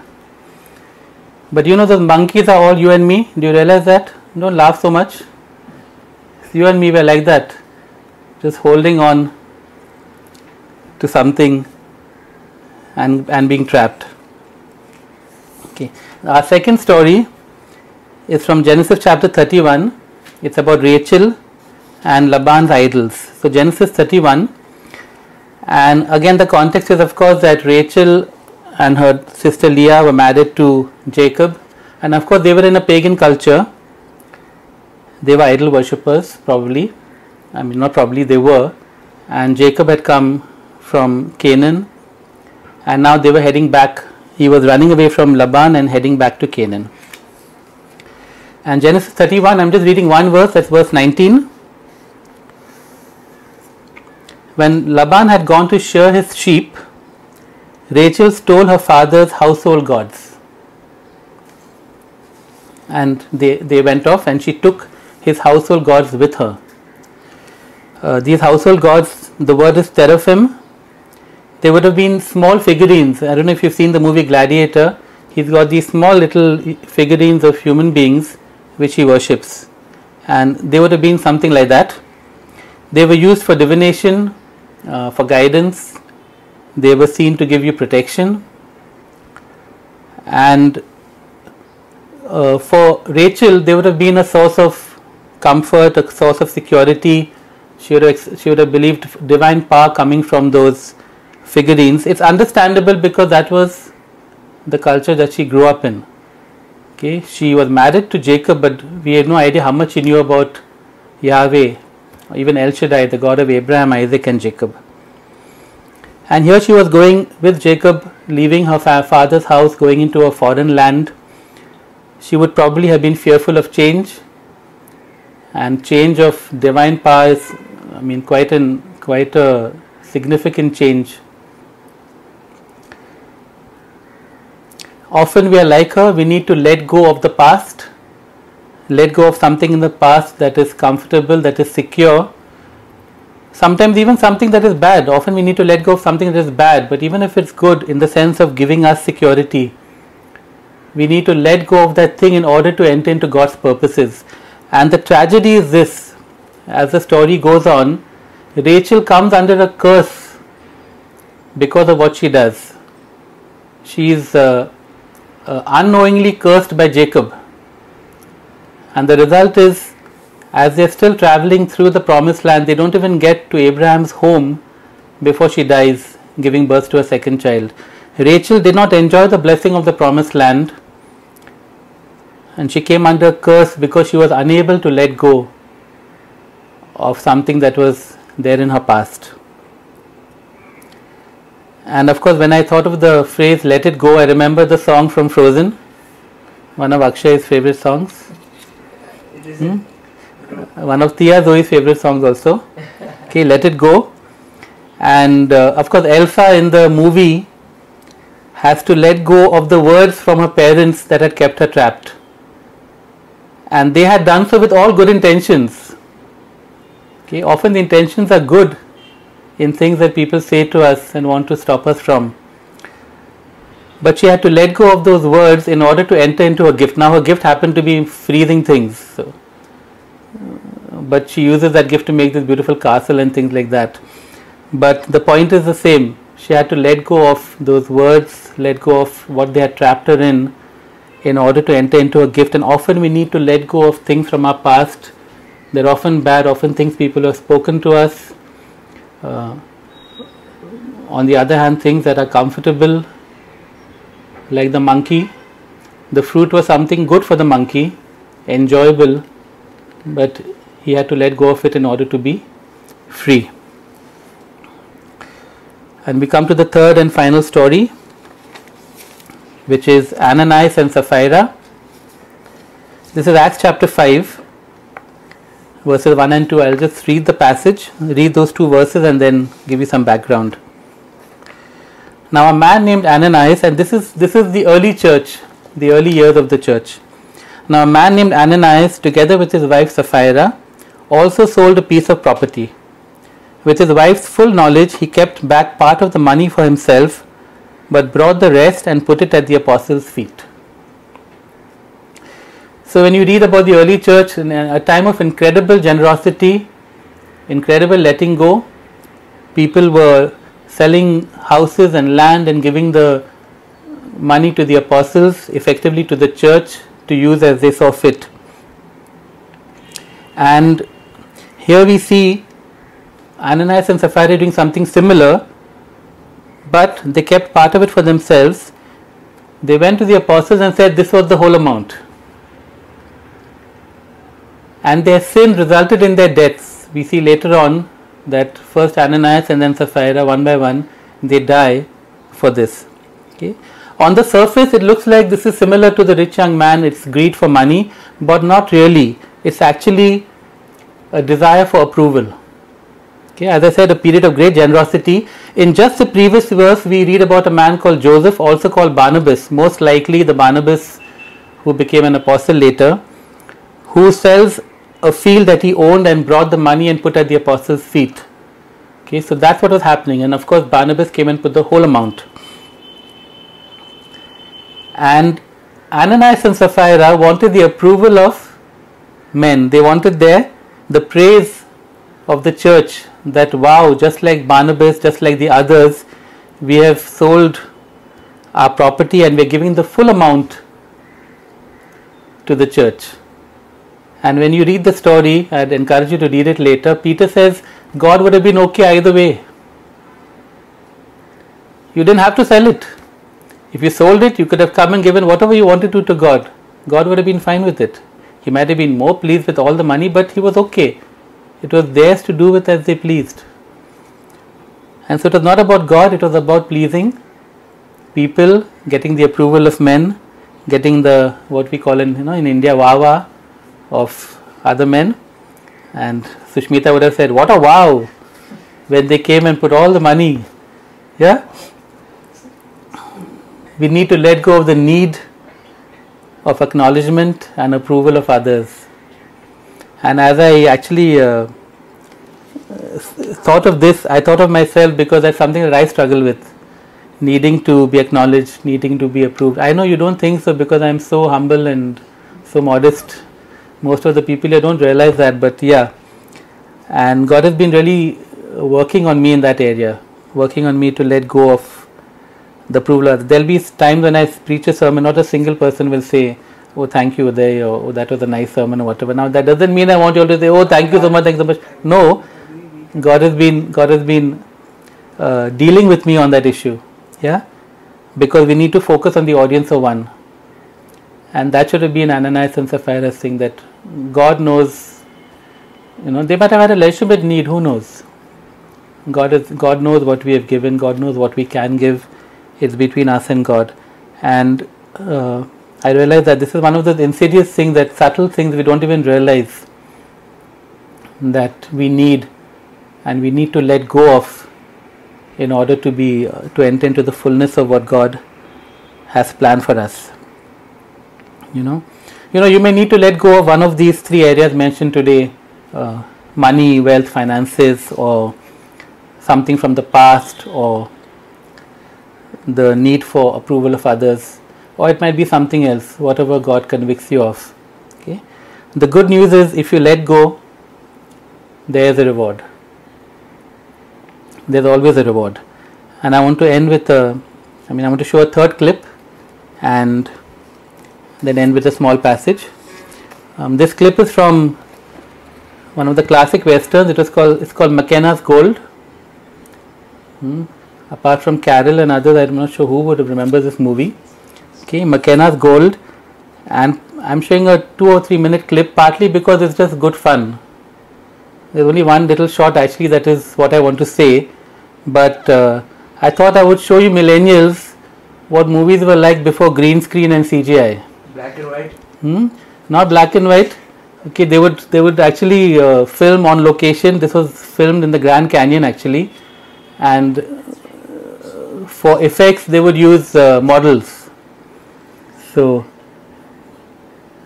But you know those monkeys are all you and me. Do you realize that? Don't laugh so much. You and me were like that, just holding on to something and and being trapped. Okay. Our second story is from Genesis chapter 31. It's about Rachel and Laban's idols. So Genesis 31 and again the context is of course that Rachel and her sister Leah were married to Jacob and of course they were in a pagan culture. They were idol worshippers probably. I mean not probably they were and Jacob had come from Canaan and now they were heading back he was running away from Laban and heading back to Canaan. And Genesis 31, I'm just reading one verse, that's verse 19. When Laban had gone to shear his sheep, Rachel stole her father's household gods. And they, they went off and she took his household gods with her. Uh, these household gods, the word is teraphim. They would have been small figurines. I don't know if you've seen the movie Gladiator. He's got these small little figurines of human beings which he worships. And they would have been something like that. They were used for divination, uh, for guidance. They were seen to give you protection. And uh, for Rachel, they would have been a source of comfort, a source of security. She would have, she would have believed divine power coming from those figurines. It's understandable because that was the culture that she grew up in. Okay, she was married to Jacob, but we had no idea how much she knew about Yahweh, even El Shaddai, the God of Abraham, Isaac, and Jacob. And here she was going with Jacob, leaving her father's house, going into a foreign land. She would probably have been fearful of change, and change of divine power is, I mean, quite an quite a significant change often we are like her, we need to let go of the past, let go of something in the past that is comfortable, that is secure. Sometimes even something that is bad, often we need to let go of something that is bad, but even if it's good in the sense of giving us security, we need to let go of that thing in order to enter into God's purposes. And the tragedy is this as the story goes on, Rachel comes under a curse because of what she does. She is uh, uh, unknowingly cursed by Jacob. And the result is, as they're still traveling through the promised land, they don't even get to Abraham's home before she dies, giving birth to a second child. Rachel did not enjoy the blessing of the promised land, and she came under curse because she was unable to let go of something that was there in her past. And of course, when I thought of the phrase let it go, I remember the song from Frozen, one of Akshay's favorite songs. Hmm? One of Tia Zoe's favorite songs also. Okay, let it go. And uh, of course, Elsa in the movie has to let go of the words from her parents that had kept her trapped. And they had done so with all good intentions. Okay, often the intentions are good, in things that people say to us and want to stop us from. But she had to let go of those words in order to enter into her gift. Now, her gift happened to be freezing things. So, but she uses that gift to make this beautiful castle and things like that. But the point is the same. She had to let go of those words, let go of what they had trapped her in, in order to enter into a gift. And often we need to let go of things from our past. They're often bad, often things people have spoken to us, uh, on the other hand, things that are comfortable, like the monkey, the fruit was something good for the monkey, enjoyable, but he had to let go of it in order to be free. And we come to the third and final story, which is Ananias and Sapphira. This is Acts chapter 5 verses 1 and 2. I'll just read the passage, read those two verses, and then give you some background. Now, a man named Ananias, and this is this is the early church, the early years of the church. Now, a man named Ananias, together with his wife Sapphira, also sold a piece of property. With his wife's full knowledge, he kept back part of the money for himself, but brought the rest and put it at the apostles' feet. So, when you read about the early church, in a time of incredible generosity, incredible letting go, people were selling houses and land and giving the money to the apostles, effectively to the church to use as they saw fit. And here we see Ananias and Sapphira doing something similar, but they kept part of it for themselves. They went to the apostles and said this was the whole amount. And their sin resulted in their deaths. We see later on that first Ananias and then Sapphira, one by one, they die for this. Okay. On the surface, it looks like this is similar to the rich young man, it's greed for money, but not really. It's actually a desire for approval. Okay, as I said, a period of great generosity. In just the previous verse, we read about a man called Joseph, also called Barnabas, most likely the Barnabas who became an apostle later, who sells a field that he owned and brought the money and put at the apostles' feet. Okay, so that's what was happening, and of course, Barnabas came and put the whole amount. And Ananias and Sapphira wanted the approval of men. They wanted their the praise of the church that wow, just like Barnabas, just like the others, we have sold our property and we're giving the full amount to the church. And when you read the story, I'd encourage you to read it later. Peter says God would have been okay either way. You didn't have to sell it. If you sold it, you could have come and given whatever you wanted to to God. God would have been fine with it. He might have been more pleased with all the money, but he was okay. It was theirs to do with as they pleased. And so it was not about God, it was about pleasing people, getting the approval of men, getting the what we call in you know in India wawa of other men. And Sushmita would have said, What a wow when they came and put all the money. Yeah? We need to let go of the need of acknowledgement and approval of others. And as I actually uh, thought of this, I thought of myself because that's something that I struggle with needing to be acknowledged, needing to be approved. I know you don't think so because I'm so humble and so modest. Most of the people here don't realize that, but yeah. And God has been really working on me in that area, working on me to let go of the approval. There'll be times when I preach a sermon, not a single person will say, Oh, thank you, Uday, or oh, that was a nice sermon, or whatever. Now, that doesn't mean I want you all to say, Oh, thank you so much, thank you so much. No, God has been, God has been uh, dealing with me on that issue. Yeah? Because we need to focus on the audience of one. And that should have been Ananias and Sapphira's thing that God knows, you know, they might have had a legitimate need, who knows? God, is, God knows what we have given, God knows what we can give. It's between us and God. And uh, I realize that this is one of those insidious things, that subtle things we don't even realize that we need and we need to let go of in order to be uh, to enter into the fullness of what God has planned for us. You know, you know, you may need to let go of one of these three areas mentioned today: uh, money, wealth, finances, or something from the past, or the need for approval of others or it might be something else, whatever God convicts you of. Okay. The good news is if you let go, there is a reward. There's always a reward. And I want to end with a, I mean, I want to show a third clip and then end with a small passage. Um, this clip is from one of the classic westerns. It was called, it's called Mackenna's Gold. Hmm. Apart from Carol and others, I'm not sure who would remember this movie okay Mackenna's Gold and I'm showing a two or three minute clip partly because it's just good fun there's only one little shot actually that is what I want to say but uh, I thought I would show you millennials what movies were like before green screen and CGI black and white hmm? not black and white okay they would they would actually uh, film on location this was filmed in the Grand Canyon actually and uh, for effects they would use uh, models so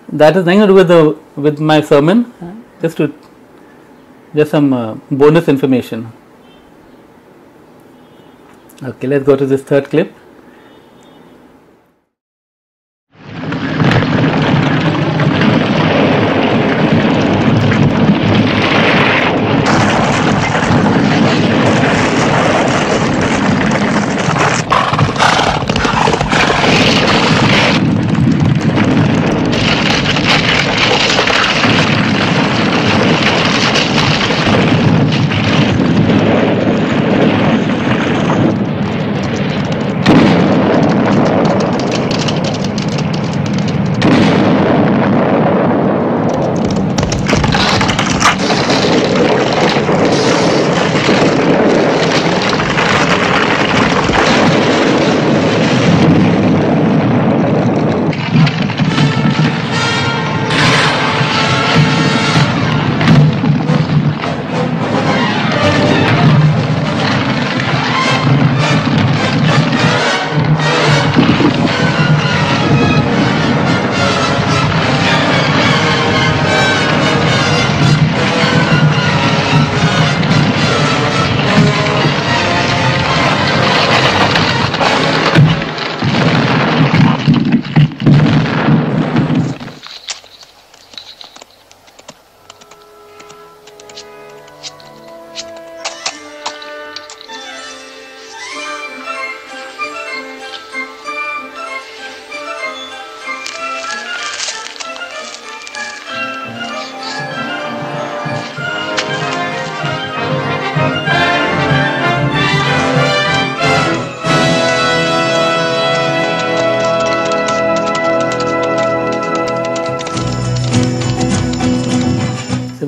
that has nothing to do with the with my sermon. Just to just some uh, bonus information. Okay, let's go to this third clip.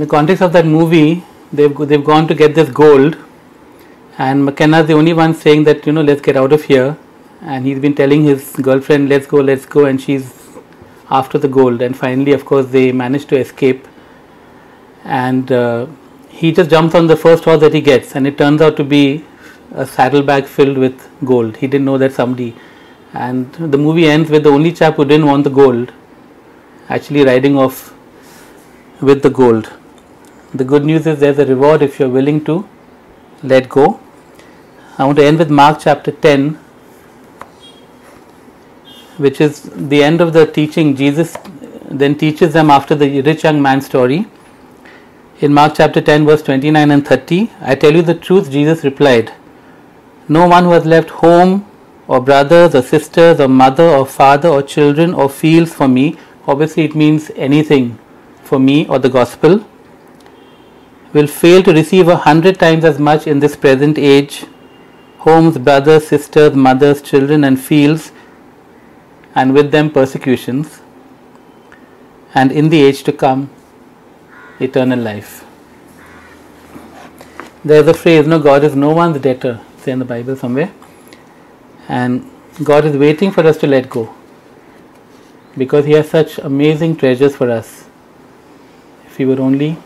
Context of that movie, they've they've gone to get this gold, and Mackenna is the only one saying that you know let's get out of here, and he's been telling his girlfriend let's go, let's go, and she's after the gold, and finally, of course, they manage to escape, and uh, he just jumps on the first horse that he gets, and it turns out to be a saddlebag filled with gold. He didn't know that somebody, and the movie ends with the only chap who didn't want the gold actually riding off with the gold. The good news is there's a reward if you're willing to let go. I want to end with Mark chapter 10, which is the end of the teaching. Jesus then teaches them after the rich young man story. In Mark chapter 10, verse 29 and 30, I tell you the truth, Jesus replied, No one who has left home or brothers or sisters or mother or father or children or fields for me, obviously it means anything for me or the gospel, will fail to receive a hundred times as much in this present age. Homes, brothers, sisters, mothers, children, and fields, and with them persecutions, and in the age to come, eternal life. There's a phrase, no, God is no one's debtor, say in the Bible somewhere, and God is waiting for us to let go. Because He has such amazing treasures for us. If we would only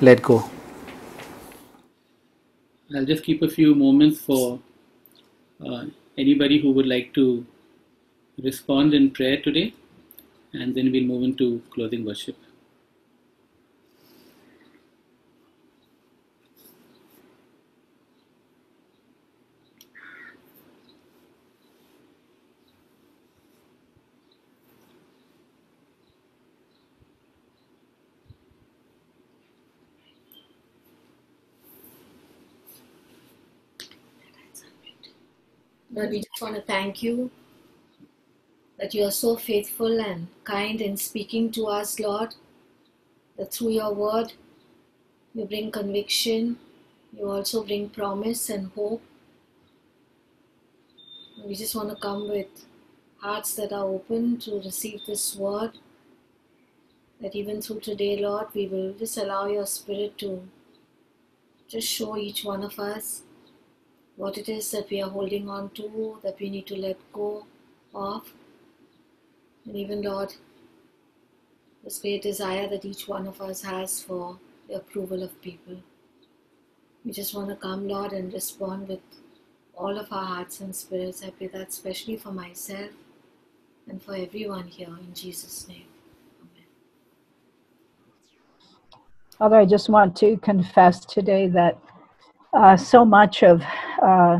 let go. I'll just keep a few moments for uh, anybody who would like to respond in prayer today, and then we'll move into closing worship. Lord, we just want to thank you that you are so faithful and kind in speaking to us, Lord. That through your word, you bring conviction, you also bring promise and hope. We just want to come with hearts that are open to receive this word. That even through today, Lord, we will just allow your Spirit to just show each one of us what it is that we are holding on to, that we need to let go of. And even, Lord, this great desire that each one of us has for the approval of people. We just want to come, Lord, and respond with all of our hearts and spirits. I pray that especially for myself and for everyone here in Jesus' name. Amen. Father, I just want to confess today that uh, so much of uh,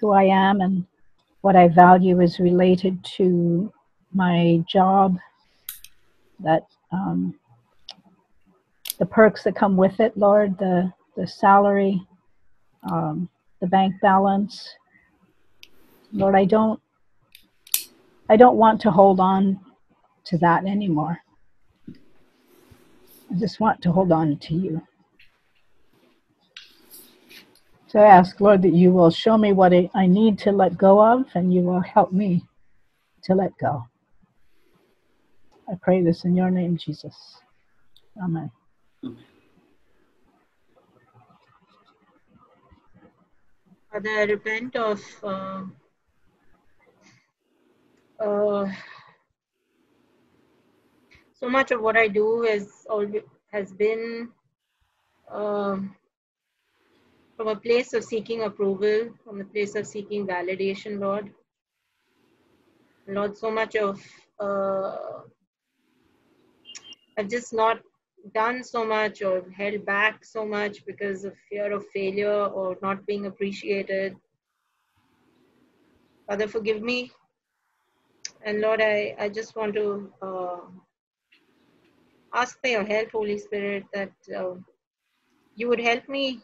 who I am and what I value is related to my job, that um, the perks that come with it, Lord, the, the salary, um, the bank balance. Lord, I don't I don't want to hold on to that anymore. I just want to hold on to you. So I ask, Lord, that you will show me what I need to let go of and you will help me to let go. I pray this in your name, Jesus. Amen. Father, I repent of uh, uh, so much of what I do is has been um, from a place of seeking approval, from a place of seeking validation, Lord. Lord, so much of uh, I've just not done so much or held back so much because of fear of failure or not being appreciated. Father, forgive me. And Lord, I, I just want to uh, ask for your help, Holy Spirit, that uh, you would help me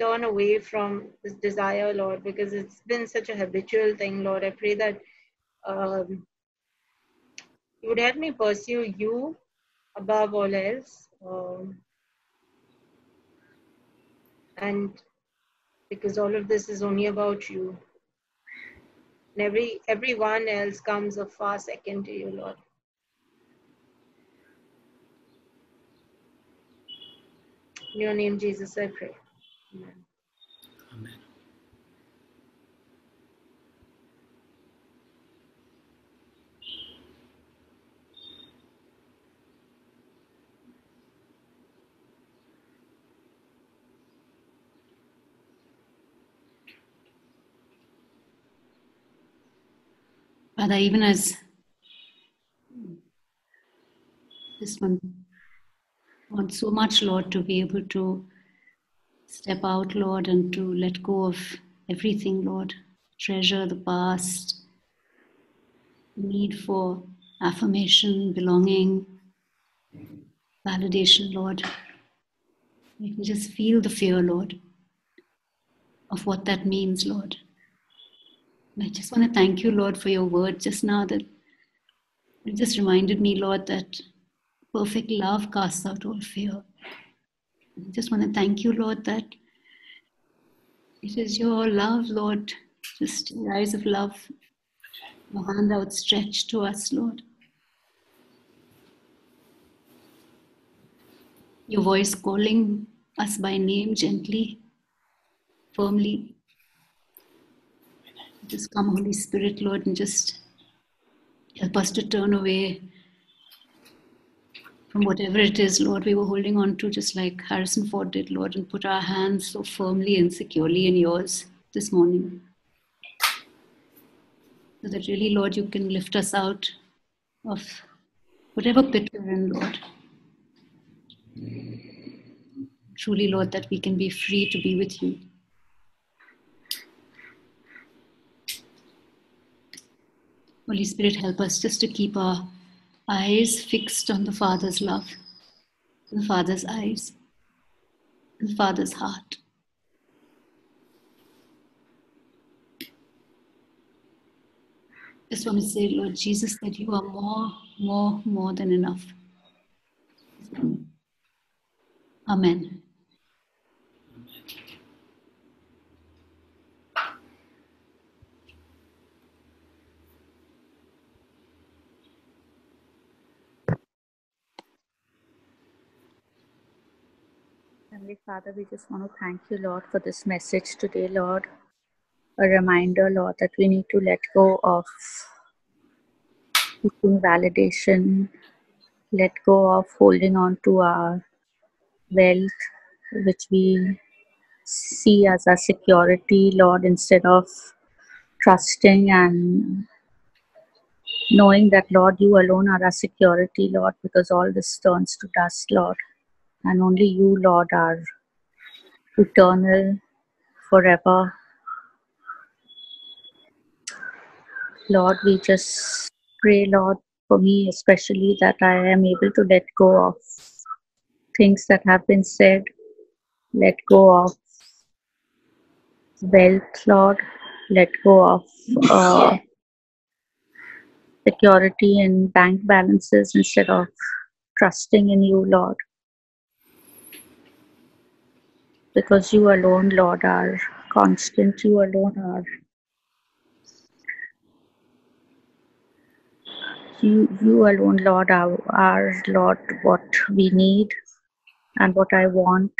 turn away from this desire, Lord, because it's been such a habitual thing, Lord. I pray that um, you would help me pursue you above all else. Um, and because all of this is only about you. And every everyone else comes a far second to you, Lord. In your name, Jesus, I pray. Amen. Father, even as this one wants so much, Lord, to be able to step out, Lord, and to let go of everything, Lord. Treasure the past, need for affirmation, belonging, validation, Lord. We can just feel the fear, Lord, of what that means, Lord. And I just want to thank you, Lord, for your word just now that it just reminded me, Lord, that perfect love casts out all fear. I just want to thank you, Lord, that it is your love, Lord, just your eyes of love, your hand outstretched to us, Lord. Your voice calling us by name gently, firmly. Just come, Holy Spirit, Lord, and just help us to turn away from whatever it is, Lord, we were holding on to, just like Harrison Ford did, Lord, and put our hands so firmly and securely in yours this morning. So that really, Lord, you can lift us out of whatever pit we're in, Lord. Truly, Lord, that we can be free to be with you. Holy Spirit, help us just to keep our eyes fixed on the Father's love, the Father's eyes, the Father's heart. Just want to say, Lord Jesus, that you are more, more, more than enough. Amen. Heavenly Father, we just want to thank you, Lord, for this message today, Lord. A reminder, Lord, that we need to let go of seeking validation, let go of holding on to our wealth, which we see as our security, Lord, instead of trusting and knowing that, Lord, you alone are our security, Lord, because all this turns to dust, Lord. And only you, Lord, are eternal, forever. Lord, we just pray, Lord, for me especially, that I am able to let go of things that have been said, let go of wealth, Lord, let go of uh, security and bank balances instead of trusting in you, Lord. Because you alone, Lord, are constant, you alone are. You, you alone, Lord, are, are, Lord, what we need and what I want.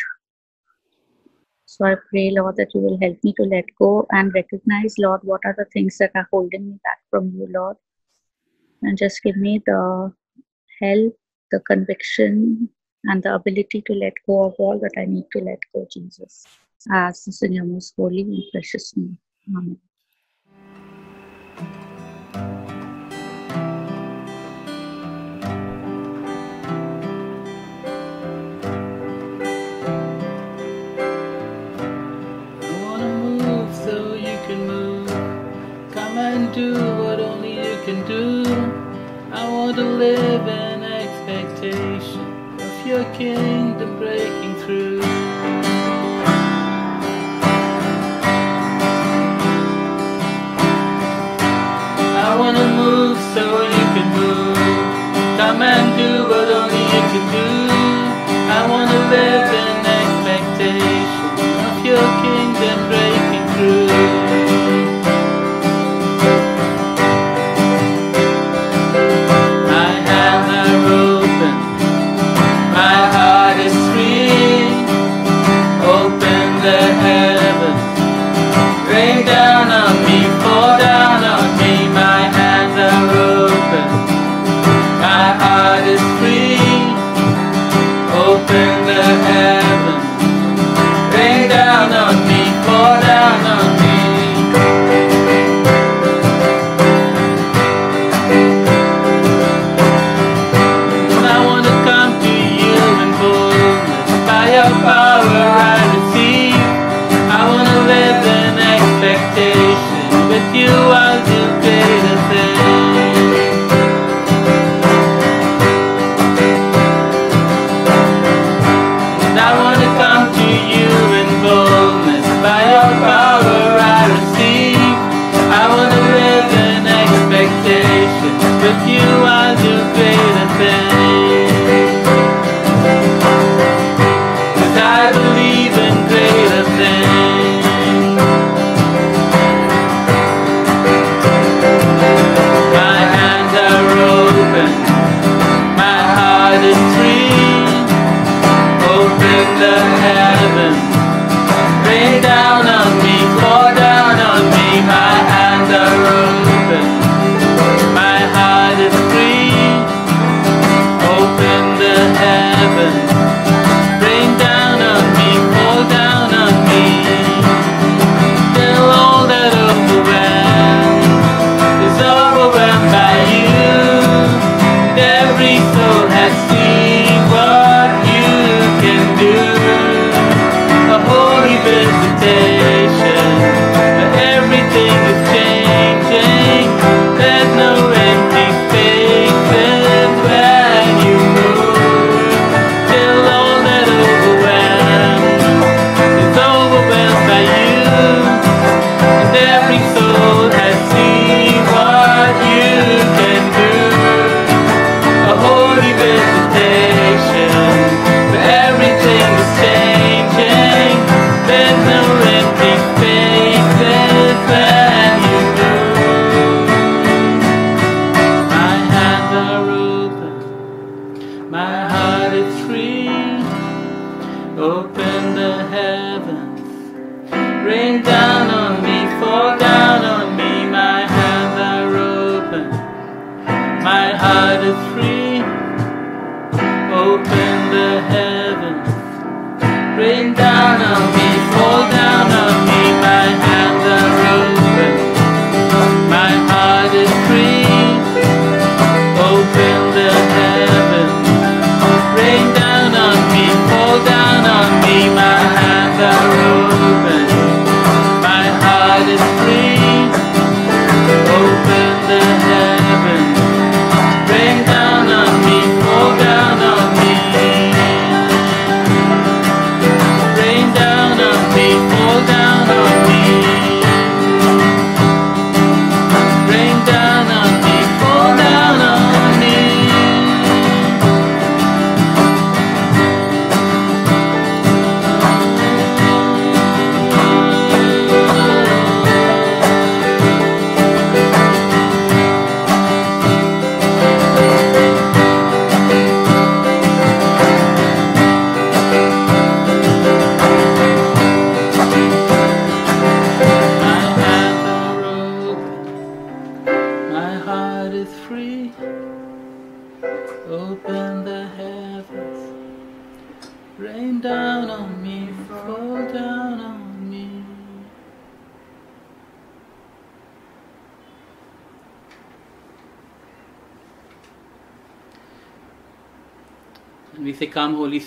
So I pray, Lord, that you will help me to let go and recognize, Lord, what are the things that are holding me back from you, Lord. And just give me the help, the conviction, and the ability to let go of all that I need to let go, Jesus. As this in your most holy and precious name. Amen. Do what only you can do. I want to live in expectation your kingdom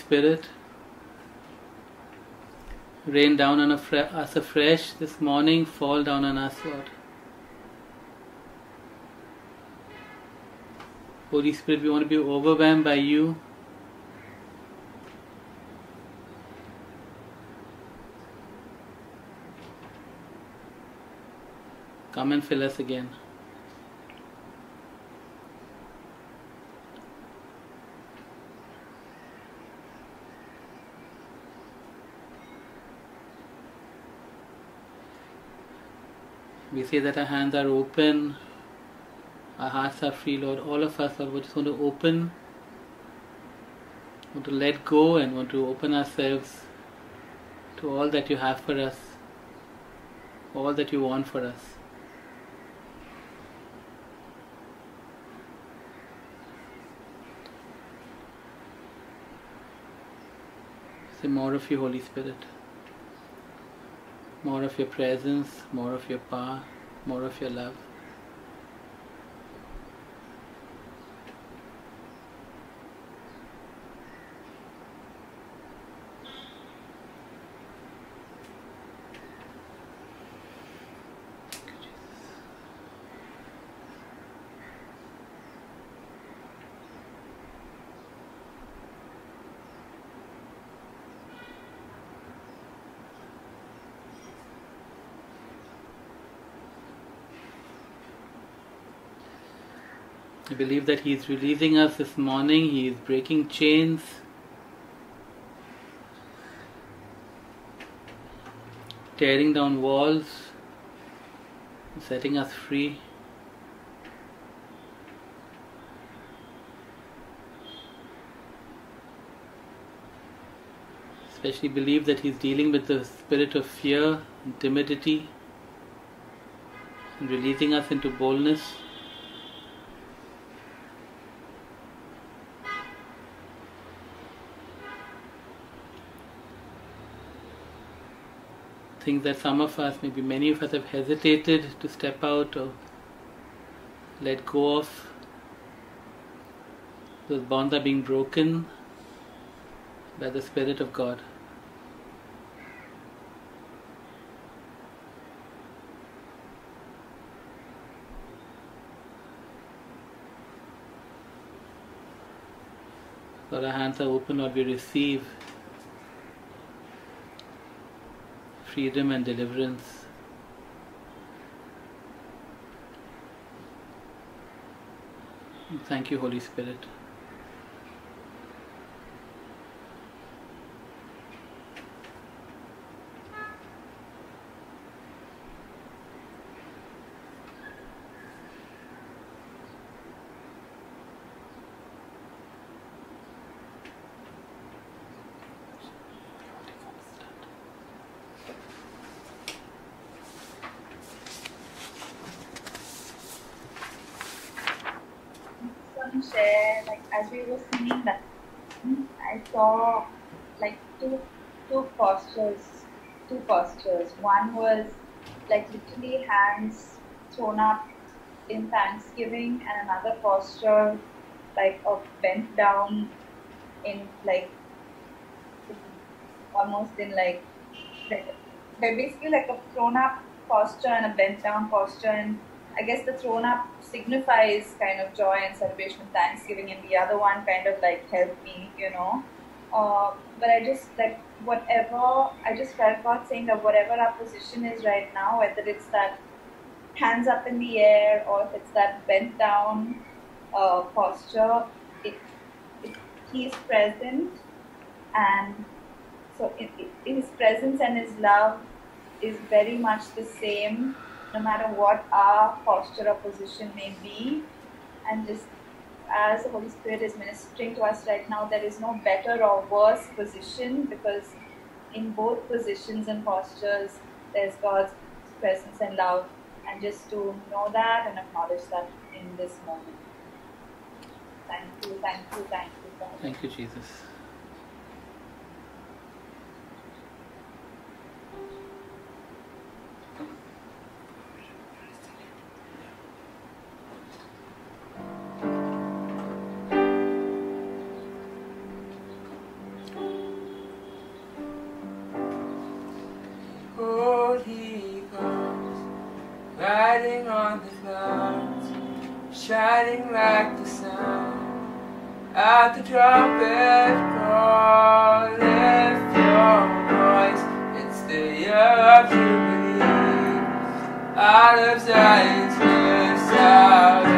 Spirit, rain down on us afresh this morning, fall down on us, Lord. Holy Spirit, we want to be overwhelmed by you. Come and fill us again. we say that our hands are open, our hearts are free, Lord. All of us, Lord, we just want to open, want to let go, and want to open ourselves to all that you have for us, all that you want for us. Say more of you, Holy Spirit more of your presence, more of your power, more of your love. Believe that He is releasing us this morning, He is breaking chains. Tearing down walls, setting us free. Especially believe that He's dealing with the spirit of fear and timidity and releasing us into boldness. Things that some of us, maybe many of us, have hesitated to step out or let go of. Those bonds are being broken by the Spirit of God. Lord, our hands are open, Lord, we receive freedom and deliverance. Thank you, Holy Spirit. Share, like as we were singing that, I saw like two two postures, two postures. One was like literally hands thrown up in thanksgiving, and another posture like of bent down in like almost in like like they're basically like a thrown up posture and a bent down posture and I guess the thrown up signifies kind of joy and celebration and thanksgiving, and the other one kind of like help me, you know. Uh, but I just like whatever, I just felt God saying that whatever our position is right now, whether it's that hands up in the air or if it's that bent down uh, posture, it, it, He is present, and so it, it, His presence and His love is very much the same no matter what our posture or position may be. And just as the Holy Spirit is ministering to us right now, there is no better or worse position because in both positions and postures, there's God's presence and love. And just to know that and acknowledge that in this moment. Thank you, thank you, thank you. Thank you, Jesus. Shining like the sun. At the trumpet call, lift your voice. It's the year of Jubilee. Out of Zion's hill, salvation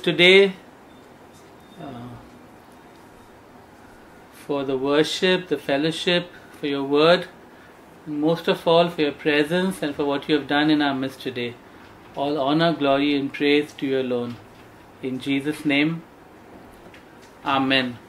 today uh, for the worship, the fellowship, for your word, and most of all for your presence and for what you have done in our midst today. All honor, glory, and praise to you alone. In Jesus' name, Amen.